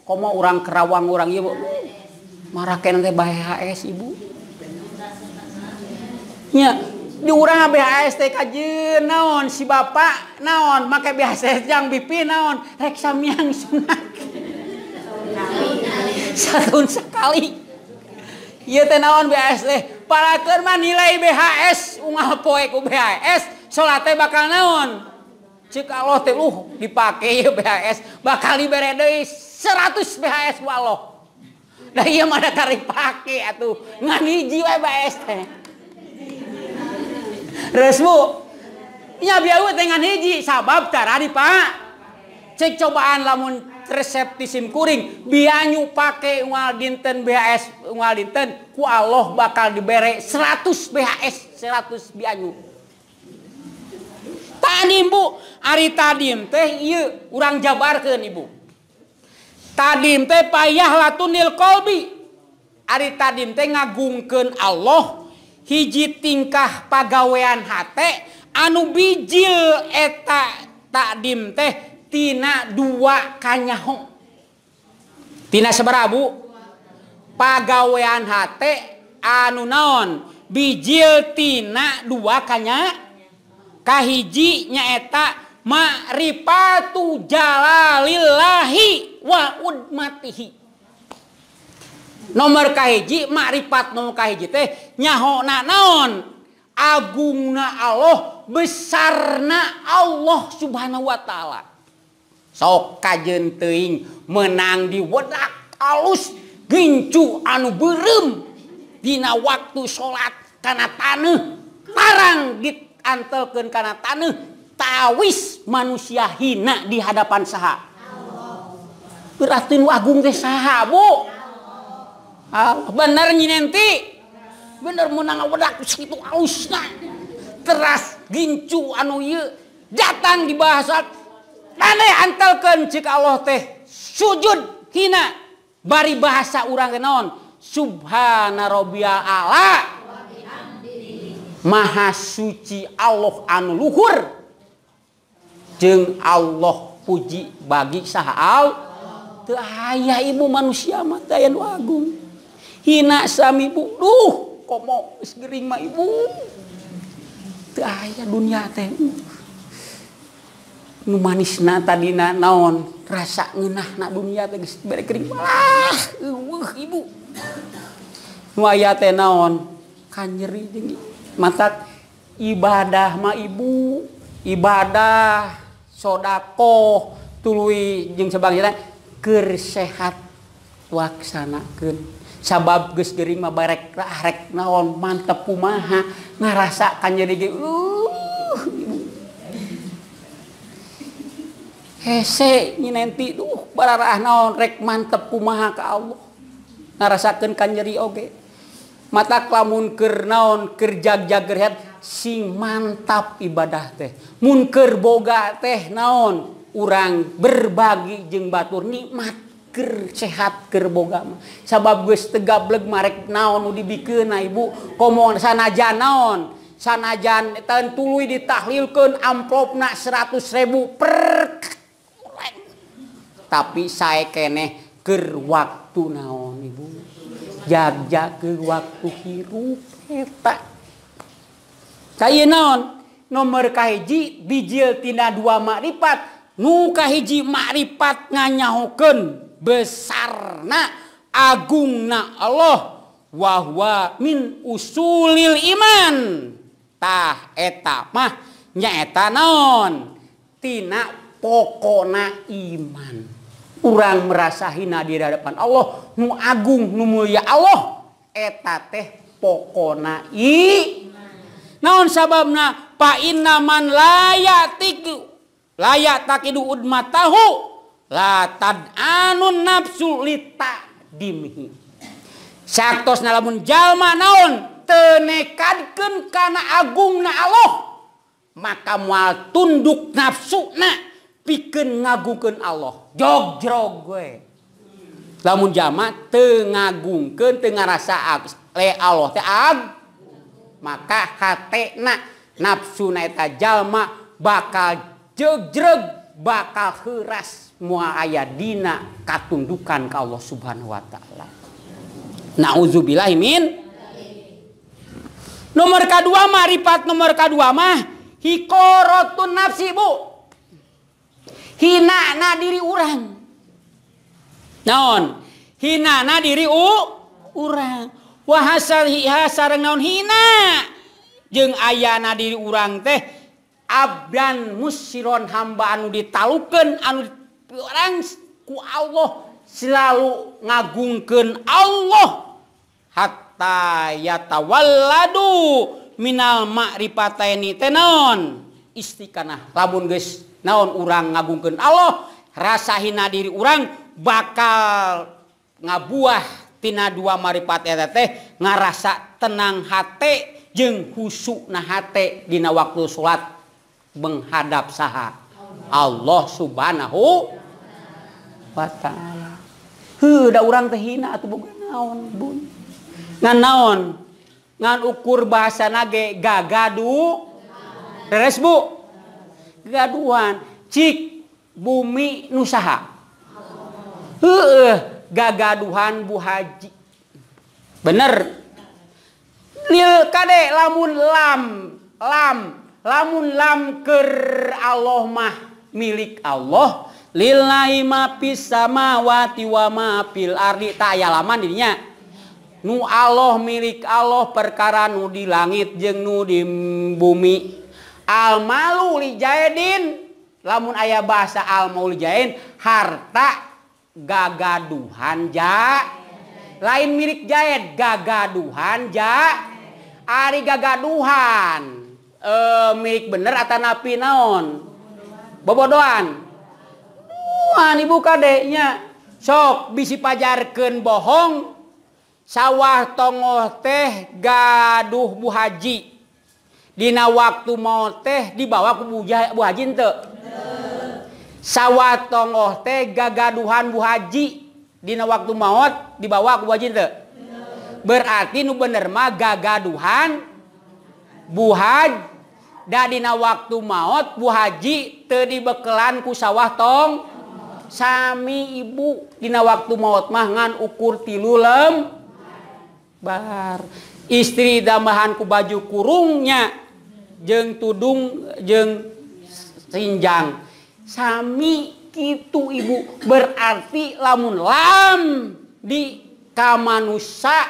komo orang Kerawang orang ibu marah kena teh BHS ibu. Nya di urang BHS teh kajeun naon. Si bapak naon make BHS yang bipi naon. Rek samiang sunat satu sekali. Ieu teh naon BHS teh? Palama nilai BHS unggal poe ku BHS salat bakal naon cik Allah teh uh dipake ieu BHS bakal dibere deui 100 BHS waoh Nah iya mana tarik pake atuh ngan hiji wae BHS teh. Resmu. Nya biau teh ngan hiji sabab cara dipak. Cek cobaan lamun reseptisim kuring. Bianyu pake ungal dinten BHS ungal dinten ku Allah bakal dibere 100 BHS 100 bianyu. Tadim bu. Ari tadim teh iya urang jabarkan ibu tadim teh payah latunil kolbi. Ari tadim teh ngagungkan Allah hiji tingkah pagawean hate anu bijil eta takdim teh tina dua kanyaho. Tina seberabu. Pagawean hate anu naon? Bijil tina dua kanya. Kahiji nyaeta ma'rifatu jalalillahi wa udmatihi. Nomor kahiji ma'rifat nomor kahiji teh nyahona naon? Agungna Allah besarna Allah subhanahu wa ta'ala. sok kajen teing menang di wedak alus gincu anu berem. Dina waktu salat karena tanah parang diantelkan karena tanah tawis manusia hina di hadapan saha. Beratin wagung teh saha bu. Allah bener nyinenti bener menang wedak segitu ausna teras gincu anu ieu datang di bahasa aneh antalkan cik Allah teh sujud hina. Bari bahasa urang naon? Subhana rabbiyal ala. Maha suci Allah anu luhur. Jeng Allah puji bagi sahal teu aya ibu manusia mah dayan agung. Hina sami ibu. Duh komo geus gering mah ibu. Teu aya dunia teh. nu manisna tadina naon? Rasa ngenah na dunia teh geus bere kering wah eueuh ibu. Nu aya teh naon? Kanyeri jeung matak ibadah mah ibu. Ibadah sodako. Tului jeung sebagainya keur sehat laksanakeun sabab geus geuring mah barek rek naon? Mantep kumaha? Ngarasa kanyeri ge uh hese nyinenti duh bararah naon rek mantep kumaha ka Allah. Ngarasakeun kan nyeri oge. Mata lamun keur naon keur jag-jag si mantap ibadah teh. Mun keur boga teh naon urang berbagi jeung batur nikmat keur sehat keur boga mah. Sabab geus tegableg marek naon nu dibikeun na ibu. Komo sanajan naon? Sanajan tuluy ditahlilkeun amplopna 100.000 per tapi saya keneh ker waktu naon ibu? Jaga ke waktu hirup eta saya naon? Nomor kahiji bijil tina dua makrifat nu kahiji makrifat nganyahokeun besarna agungna Allah wahwa min usulil iman. Tah eta mah nyaeta naon? Tina pokona iman. urang merasa hina di hadapan Allah. Nu Agung nu mulia Allah. Eta teh pokona i. Naon sababna? Pakinaman layatik layak takidma tahu latan anun nafsu lita dimhi saktos nalamun jalma naon? Tenekadkeun kana agungna Allah. Maka mual tunduk nafsu na. piken ngaguken Allah. Jogjro gue. Lamun jama teu ngagungkeun teu ngarasa le Allah teh ag maka hatena nafsu naeta jalma bakal jegreg bakal heras mua aya dina katundukan ke Allah subhanahu wa ta'ala. Na'udzubillahi min nomor kedua marifat nomor kedua mah hikorotun nafsi bu. hina na diri urang. Naon? Hina na diri u? Orang wahasal hiha sareng naon? Hina! Jeung ayana diri urang teh abdan musiron hamba anu ditalukeun anu orang ku Allah selalu ngagungkeun Allah. Hatta yatawalladu minal ma'rifataini tenon istiqanah lamun geus. naon urang ngagungkeun Allah rasa hina diri urang bakal ngabuah tina dua maripat eta teh ngarasa tenang hate jeung khusukna hate dina waktu salat menghadap saha. Allah subhanahu wa ta'ala. Heuh da urang teh hina atuh boga naon bun? Ngan naon? Ngan ukur bahasa nage gagadu. Deres bu. gaduan cik bumi nusaha heeh gagaduhan Bu Haji. Bener. Lil kade lamun lam lam lamun lam ker Allah mah milik Allah lillahi ma fis samawati wa ma fil ardi. Tak aya laman dirinya. Nu Allah milik Allah perkara nu di langit jeung nu di bumi. Almallijahidin lamun ayah bahasa Jaidin harta gagaduhan ja. Lain milik jaid gagaduhan ja. Ari gagaduhan. Eh, e, milik bener atau napi naon? Bobodoan. Duhan ibu kadeknya sok bisi pajarkan bohong. Sawah tongoh teh gaduh bu haji Dina waktu mau teh dibawa ke Bu Haji ente. Sawah tongoh teh gagaduhan Bu Haji. Dina waktu maut dibawa ke Bu Haji ente. Berarti nu bener mah gagaduhan Bu Haji. Da dina waktu maut Bu Haji teu dibekelan ku sawah tong. Sami ibu dina waktu maut mah ngan ukur tilu lem. Bar istri damahanku baju kurungnya jeng tudung jeng sinjang sami kitu ibu. Berarti lamun lam di kamanusa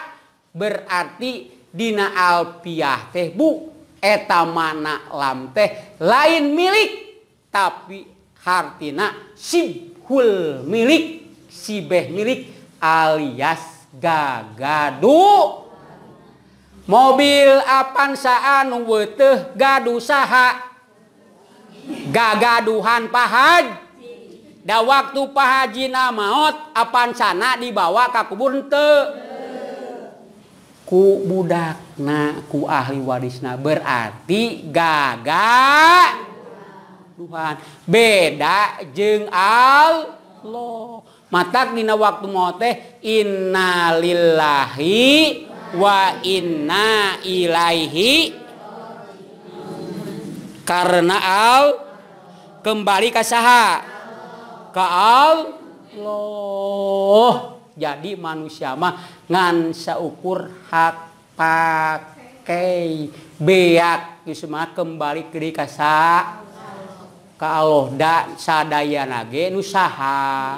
berarti dina alpiah teh bu. Eta mana lam teh? Lain milik tapi hartina sibhul milik sibeh milik alias gagadu. mobil apansaan weteh gaduh saha gagaduhan pahaj? Da waktu pahajina maut apansana dibawa ka kubur teu. Ku budakna ku ahli warisna berarti gaga Tuhan beda jeung Allah. Matak dina waktu maut teh innalillahi wa inna ilaihi. Karena al kembali ke saha. Ke Allah jadi manusia mah ngan saukur hak pakai. Beak geus mah kembali ke kasa ka Allah da sadayana ge nu saha.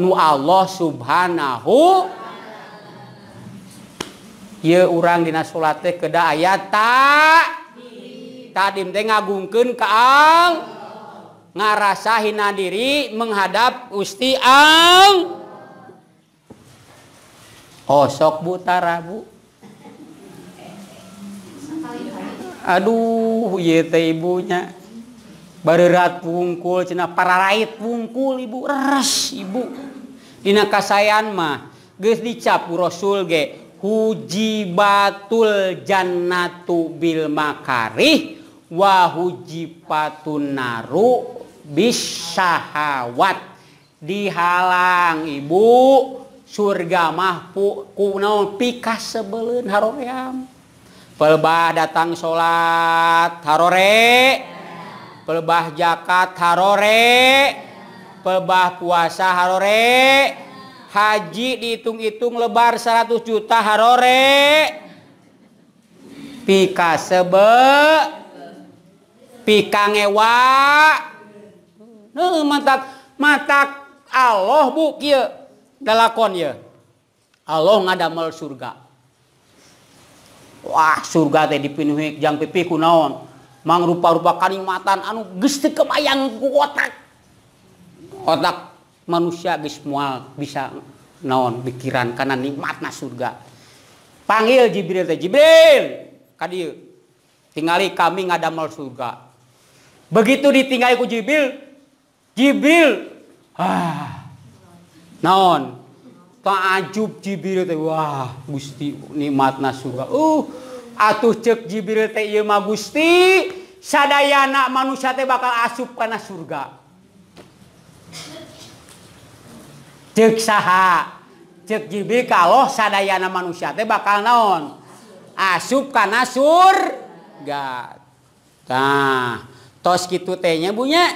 Nu Allah subhanahu ye urang dina salat teh keda aya ta? Tadim teh ngagungkeun ka ang. Ngarasa hina diri menghadap Gusti Ang. Osok buta Rabu Aduh ye teh ibunya. Barerat pungkul cina pararait pungkul ibu. Res ibu. Dina kasayan mah geus dicap Rasul ge. huji batul jannatu bil makarih wa hujifatun naru bisahawat dihalang ibu. Surga mahpu kunaon pikas sebelun haroream pelbah datang sholat harore. Pelbah jakat harore. Pelbah puasa harore. haji dihitung-hitung lebar 100 juta harore. Pika sebe pika ngewa. Nah, matak matak Allah bu kieu dalakon ya Allah ngadamel surga. Wah surga teh dipenuhi jang pipi kunaon mang rupa-rupa kanikmatan anu geus teu kebayang ku otak. Otak manusia geus moal bisa naon pikiran karena nikmatna surga. Panggil Jibril teh Jibril! Kadieu tingali kami ngadamel surga. Begitu ditinggali ku Jibril Jibril! Ah naon? Taajub Jibril teh wah Gusti nikmatna surga. Uh atuh cek Jibril teh ieu mah Gusti sadayana manusia teh bakal asup kana surga cek saha. Cek jibi kalau sadayana manusia teh bakal naon? Asup kana surga tah tos kitu tehnya bunya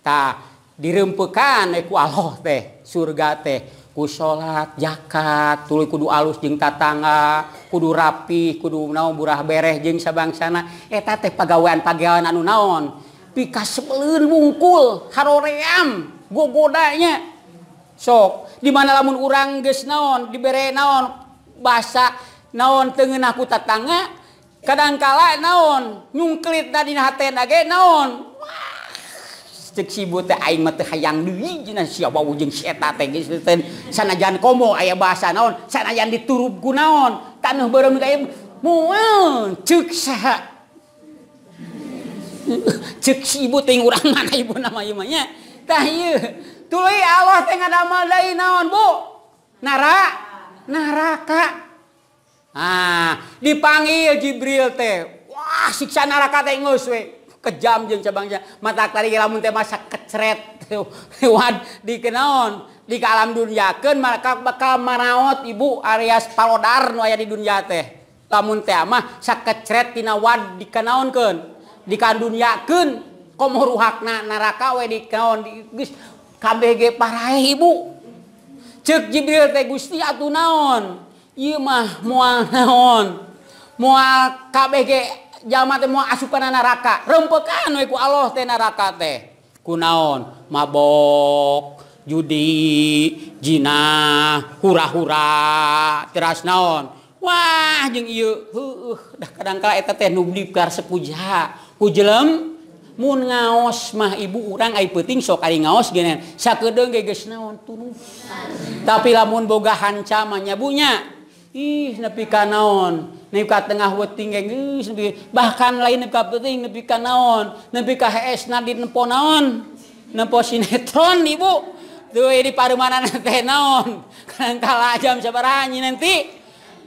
tah dirempekan ku Allah teh surga teh. Ku salat zakat tuluy kudu alus jeung tatangga kudu rapi kudu naon burah bereh jeung sabangsana. Eh, Eta teh pagawean-pagawean anu naon? Pika sebeleun wungkul haroream gogodanya sok dimana lamun urang geus naon dibere naon bahasa naon tengen aku tatangga kadangkala naon nyungklit tadi naon. Jeuk sibu teh aing mah teu hayang deui cenah sia bawu jeung seta teh geus sanajan komo aya bahasa naon sanajan diturup taneuh beureum ka moal cek saha. Cek si ibu teh urang mana ibu nama ieu mah nya tah ieu. tuluy Allah teh ngadamel deui naon Bu? Nara neraka. Ah, dipanggil Jibril teh. Wah, siksa neraka teh geus we. Kejam jeung cabangnya. Mata tadi lamun teh masa kecret. Wad dikenaon di alam dunyakeun maka bakal maraot Ibu Arias Palodar nu aya di dunya teh. Lamun teh mah sakecret tina wad dikenaonkeun. Dikandunyakeun komoruhakna neraka we dikenaon geus KBG parahe Ibu. Cek Jibril teh Gusti atuh naon? Ieu mah moal naon. Moal KBG jalma teh moal asupan neraka rempekan we ku Allah teh neraka teh. Kunaon mabok judi jina hura-hura teras naon? Wah jeung ieu heueuh dah kadang kala eta teh nu dipkar sepuja. Ku jelem mun ngaos mah ibu urang ai peuting sok ari ngaos genen sakedeung ge geus naon tuluy tapi lamun boga hancamannya bunya ih nepi ka naon. Nepi ka tengah weuting geus nepi bahkan lain nepi ka peuting nepi ka naon. Nepi ka HS na di nempo naon. Nempo sinetron ibu. Tuh di parumanan teh naon. Kan kalah jam sabaraha nanti.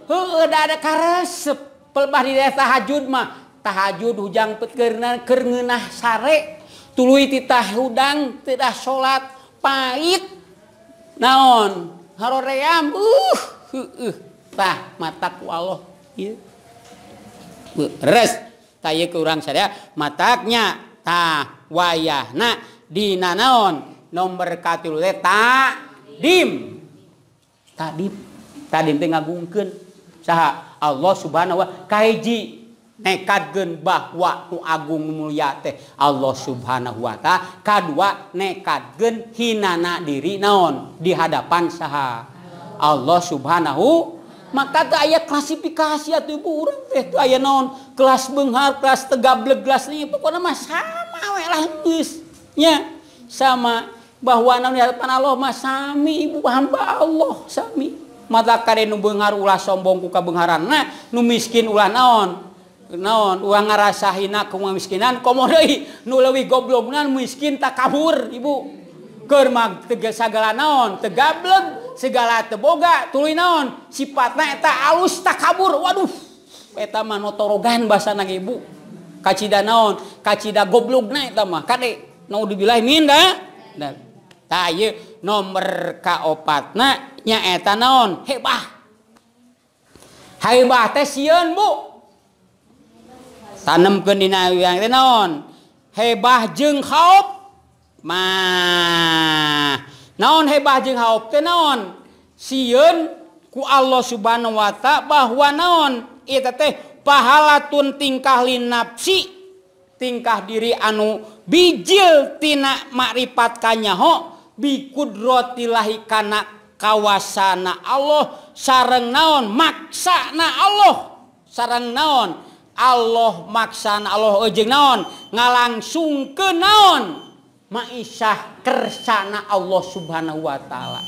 Heuh da ada karesep. Pelbah di desa hajud mah. tahajud hujang pekernan kerngenah sare. Tului titah hudang tidak sholat pahit. Naon? Haroream uh uh tah mata ku Allah. Ieu. Res. Taye ke urang sadaya ah. mataknya tah wayahna dina naon? Nomor katilu teh tadim. Tadim. Tadim teh ngagungkeun. Saha Allah subhanahu wa kaiji. nekadkeun bahwa nu Agung mulia teh Allah subhanahu Wa ta'ala kadua nekadkeun hinana diri naon? Di hadapan saha. Allah subhanahu maka tuh aya klasifikasi atau ibu urang teh tuh aya naon? Kelas benghar kelas tegablek kelas ini pokoknya mah sama we lah nya sama bahwa naon di hadapan Allah mah sami ibu hamba Allah sami. Mata kare nu beunghar ulah sombong ku kabengharanna nu miskin ulah naon? naon? Uang ngarasahina kemiskinan deui nu leuwih goblokna miskin tak kabur ibu. Keur mag segala naon? Tegableng segala teboga tuluy naon? Sifatna eta alus tak kabur. Waduh eta mah notorogan bahasa nang ibu. Kacida naon? Kacida goblokna eta mah. Kade? Naudzubillah min da tah ieu. Nomor kaopatna nyaeta naon? Hebah. Hebah teh sieun bu. tanemkeun dina wiang teh naon hebah jeung khauf mah naon hebah jeung khauf teh naon sieun ku Allah Subhanahu wa taala bahwa naon eta teh pahalatun tingkah linapsi tingkah diri anu bijil tina makrifat kanyaho bikudrotilahi kana kawasana Allah sareng naon maksana Allah sareng naon. Allah maksan Allah ojeng naon? Ngalangsung ke naon? Maisah kersana Allah subhanahu Wa ta'ala.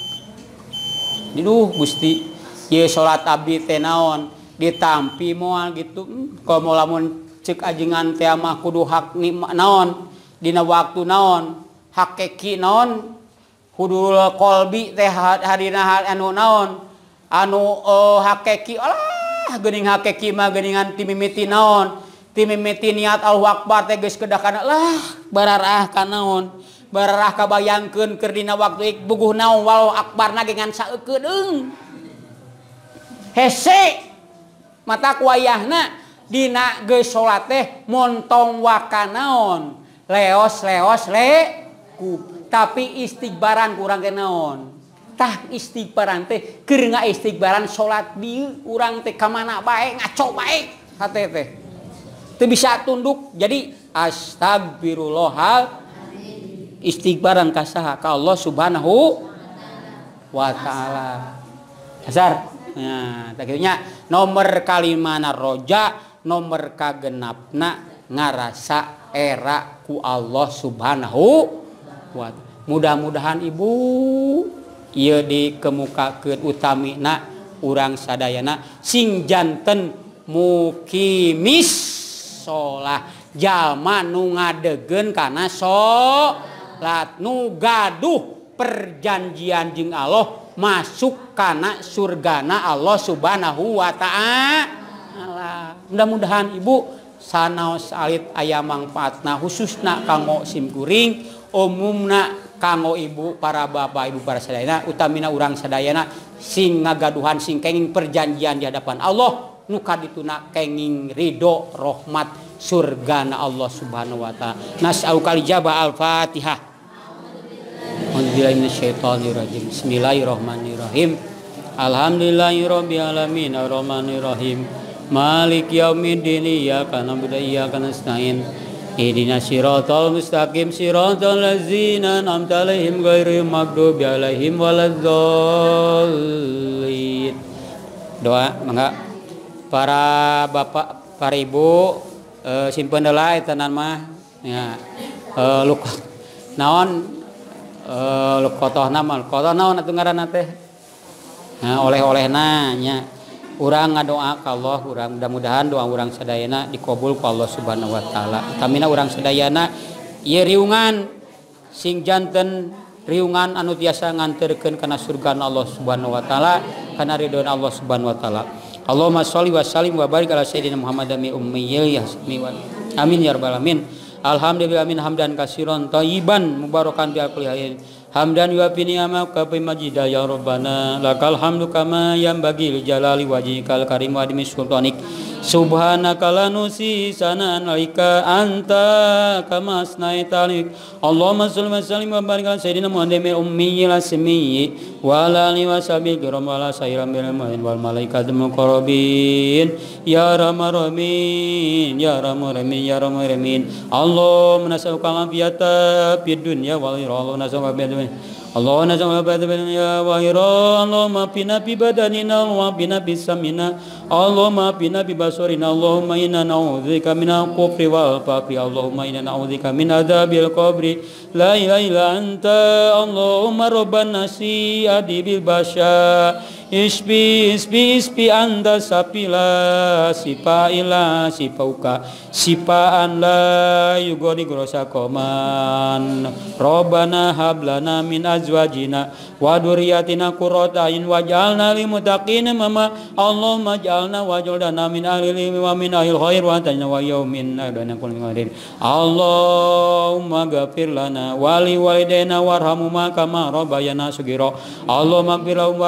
Diduh Gusti. Ye salat abdi teh naon? Ditampi moal gitu. Hmm, Kalau mau lamun cek ajengan teh mah kudu hak nikmat naon? Dina waktu naon? Hakeki naon? Hudul kolbi teh hadina anu naon? Anu oh, uh, hakeki Allah ah hakeki mah geuningan ti timimiti naon. Timimiti niat Allahu Akbar teh geus kedah kana lah bararah kanaon bararah kabayangkeun keur dina waktu ik buguh naon walau akbarna gengan saeukeun saeukeudeung hese mata kuayahna dina geus salat teh montong wakanaon leos leos le tapi istigbaran kurang kenaon tah istighbaran teh keur istighbaran salat di urang teh ka mana bae ngaco bae hate teh. Teu bisa tunduk jadi astagfirullahal istighbaran ka saha ka Allah subhanahu wa taala. Dasar nah takinya nomor kalimana roja nomor kagenapna ngarasa era ku Allah subhanahu wa taala mudah-mudahan ibu ia dikemukakan utamina urang sadayana sing janten mukimis sholah. Jalma nu ngadegen kana salat nu gaduh perjanjian jeung Allah masuk kana surgana Allah subhanahu wa ta'ala. Mudah-mudahan ibu sanaos alit ayam manfaatna khususna kanggo simkuring umumna kanggo ibu para bapak ibu para sadayana utamina urang sadayana sing ngagaduhan sing kenging perjanjian di hadapan Allah nuka dituna kenging ridho rahmat surgana Allah subhanahu wa ta'ala. Nas'au kalijaba al-fatihah. Bismillahirrahmanirrahim. Alhamdulillahirabbil alamin arrahmanirrahim. Malik yaumiddin. Iyyaka na'budu wa iyyaka nasta'in Ihdinas siratal mustaqim siratal ladzina an'amta 'alaihim ghairil maghdubi 'alaihim waladdallin. Doa mangga. Para bapak para ibu e, simpen deula eta mah. Ya. E, luk naon? E, luk kotohna mah. Kotoh naon atuh ngaranna teh nah oleh-oleh nanya urang ngadoa ka Allah urang mudah-mudahan doa urang sadayana dikabul ku Allah subhanahu wa ta'ala. Utamina urang sadayana ieu riungan sing janten riungan anu tiasa nganterkeun kana surga Allah subhanahu wa ta'ala kana ridho Allah subhanahu wa ta'ala. Allahumma sholli wa sallim wa barik ala sayyidina Muhammad ami ummiyil yasmi wa amin ya rabbal alamin. Alhamdulillah amin hamdan kasiron thayyiban mubarakan bi alqul Hamdan wa fi ni'amaka bi majida ya rabbana lakal hamdu kama yang bagi jalali wajhikal karim wa sultanik Subhanaka la nusi sanan alaika anta kama asnaita alik Allahumma salli wa sallim wa barik ala sayyidina Muhammadin ummi la simi wa ala alihi wa sahbihi kiram wa ala malaikati wal malaikati muqarrabin. Ya rahmar rahimin ya rahmar rahimin ya rahmar rahimin. Allahumma nas'aluka al-afiyata fid dunya wal akhirah Allahumma nas'aluka Allah Allahumma jama'a ba'da bin ya wahira. Allahumma pina bi badanina wa samina. Allahumma pina bi basurina. Allahumma inna na'udhika minna kufri fakri Allahumma inna na'udhika minna adabi al-kabri La ilaila anta. Allahumma rabban nasi adibil basha Ispi ispi ispi anda sapila sipa ila sipauka sipa anda yugoni grosa koman Robana hablana min azwajina. Wa duriyatina qurrata ain waj'alna lil muttaqina mama. Allahumma ja'alna waj'alna min ahli ilmi wa min ahli khair wa antajna wa yaumin adana kulli khairin Allahumma ghafir lana wa li walidayna warhamhuma kama rabbayana saghira Allahumma ghfir lahum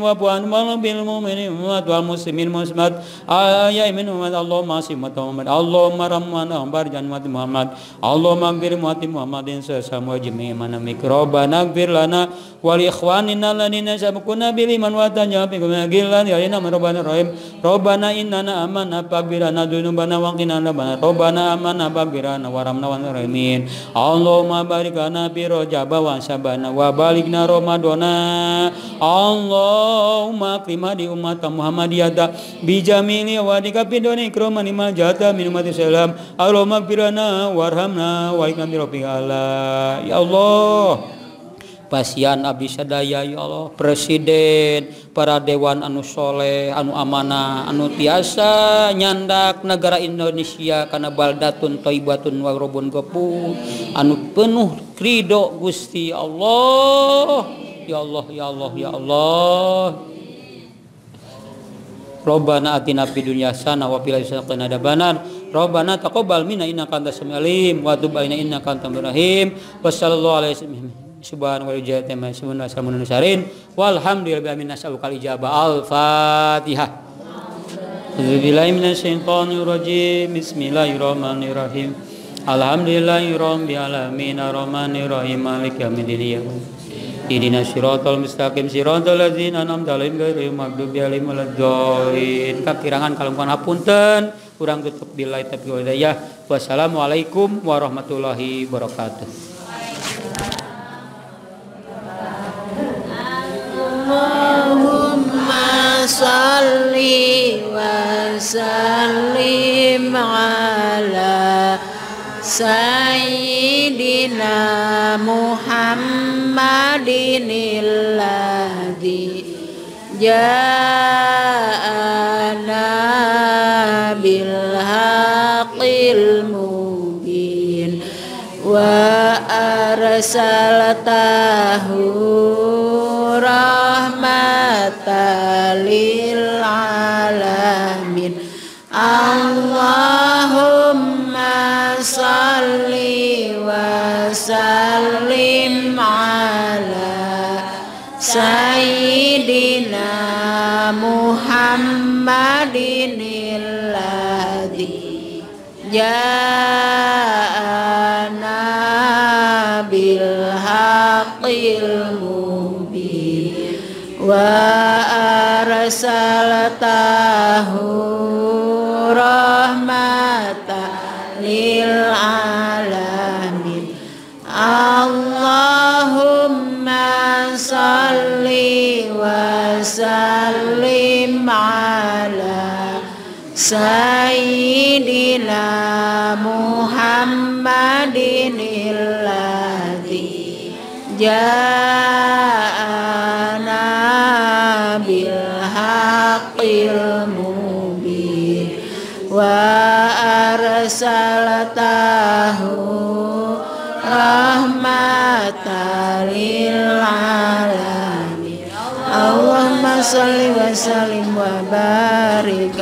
muslimin malam bil muminin wa muslimin musmat ayah imin umat Allah masih mata Allah maram mana umbar Muhammad Allah mangbir Muhammadin sesama mana mikroba nangbir lana wali ikhwanin ala nina sabukuna bil iman wa tanya bikumna gilan ya ina merobana rahim robana innana aman apabirana dunubana wangkinan labana robana aman apabirana waramna wa nurimin Allahumma barikana birojaba wa sabana wa balikna romadona Allah Allahumma akrimadi ummata Muhammadiyata bijamili wadika bidoni ikromani majata min umati salam Allahumma birana warhamna wa ikna ala Ya Allah. Pasian Abi ya Allah. Presiden para Dewan Anu Soleh Anu Amanah Anu Tiasa nyandak negara Indonesia karena baldatun toibatun warobun gepun Anu penuh krido Gusti Allah ya Allah ya Allah ya Allah. Robbana atina fid dunya hasanah wa fil akhirati hasanah adabanar Robbana taqabbal minna innaka antas samiul wa tub alaina innaka antal rahim. Wa sallallahu alaihi wasallam subhanahu wa ta'ala. Subhanahu wa ta'ala walhamdulillah amin nas'alukal ijabah. Al-fatihah. Bismillahirrahmanirrahim minasyaitonir Bismillahirrahmanirrahim. Alhamdulillahirabbil alamin. Arrahmanirrahim. Maliki yaumiddin Ihdina syiratul mustaqim syiratul ladzina an'amta alaihim ghairil maghdubi alaihim waladdallin. Kakirangan kalungkon apunten, urang tutup billahi tapi wadayah. Wassalamualaikum warahmatullahi wabarakatuh. Allahumma salli wa sallim ala sayyidina Muhammad dinilladhi ja'ana bil haqil mubin wa arsalatahu rahmatan ja'ana bil haqqil mubin wa arsalatahu rahmatan lil alamin Allahumma salli وسلم على سيدنا ja'ana bil haqqil mubin wa arsalatahu rahmatan alamin. Allahumma salli wa sallim wa barik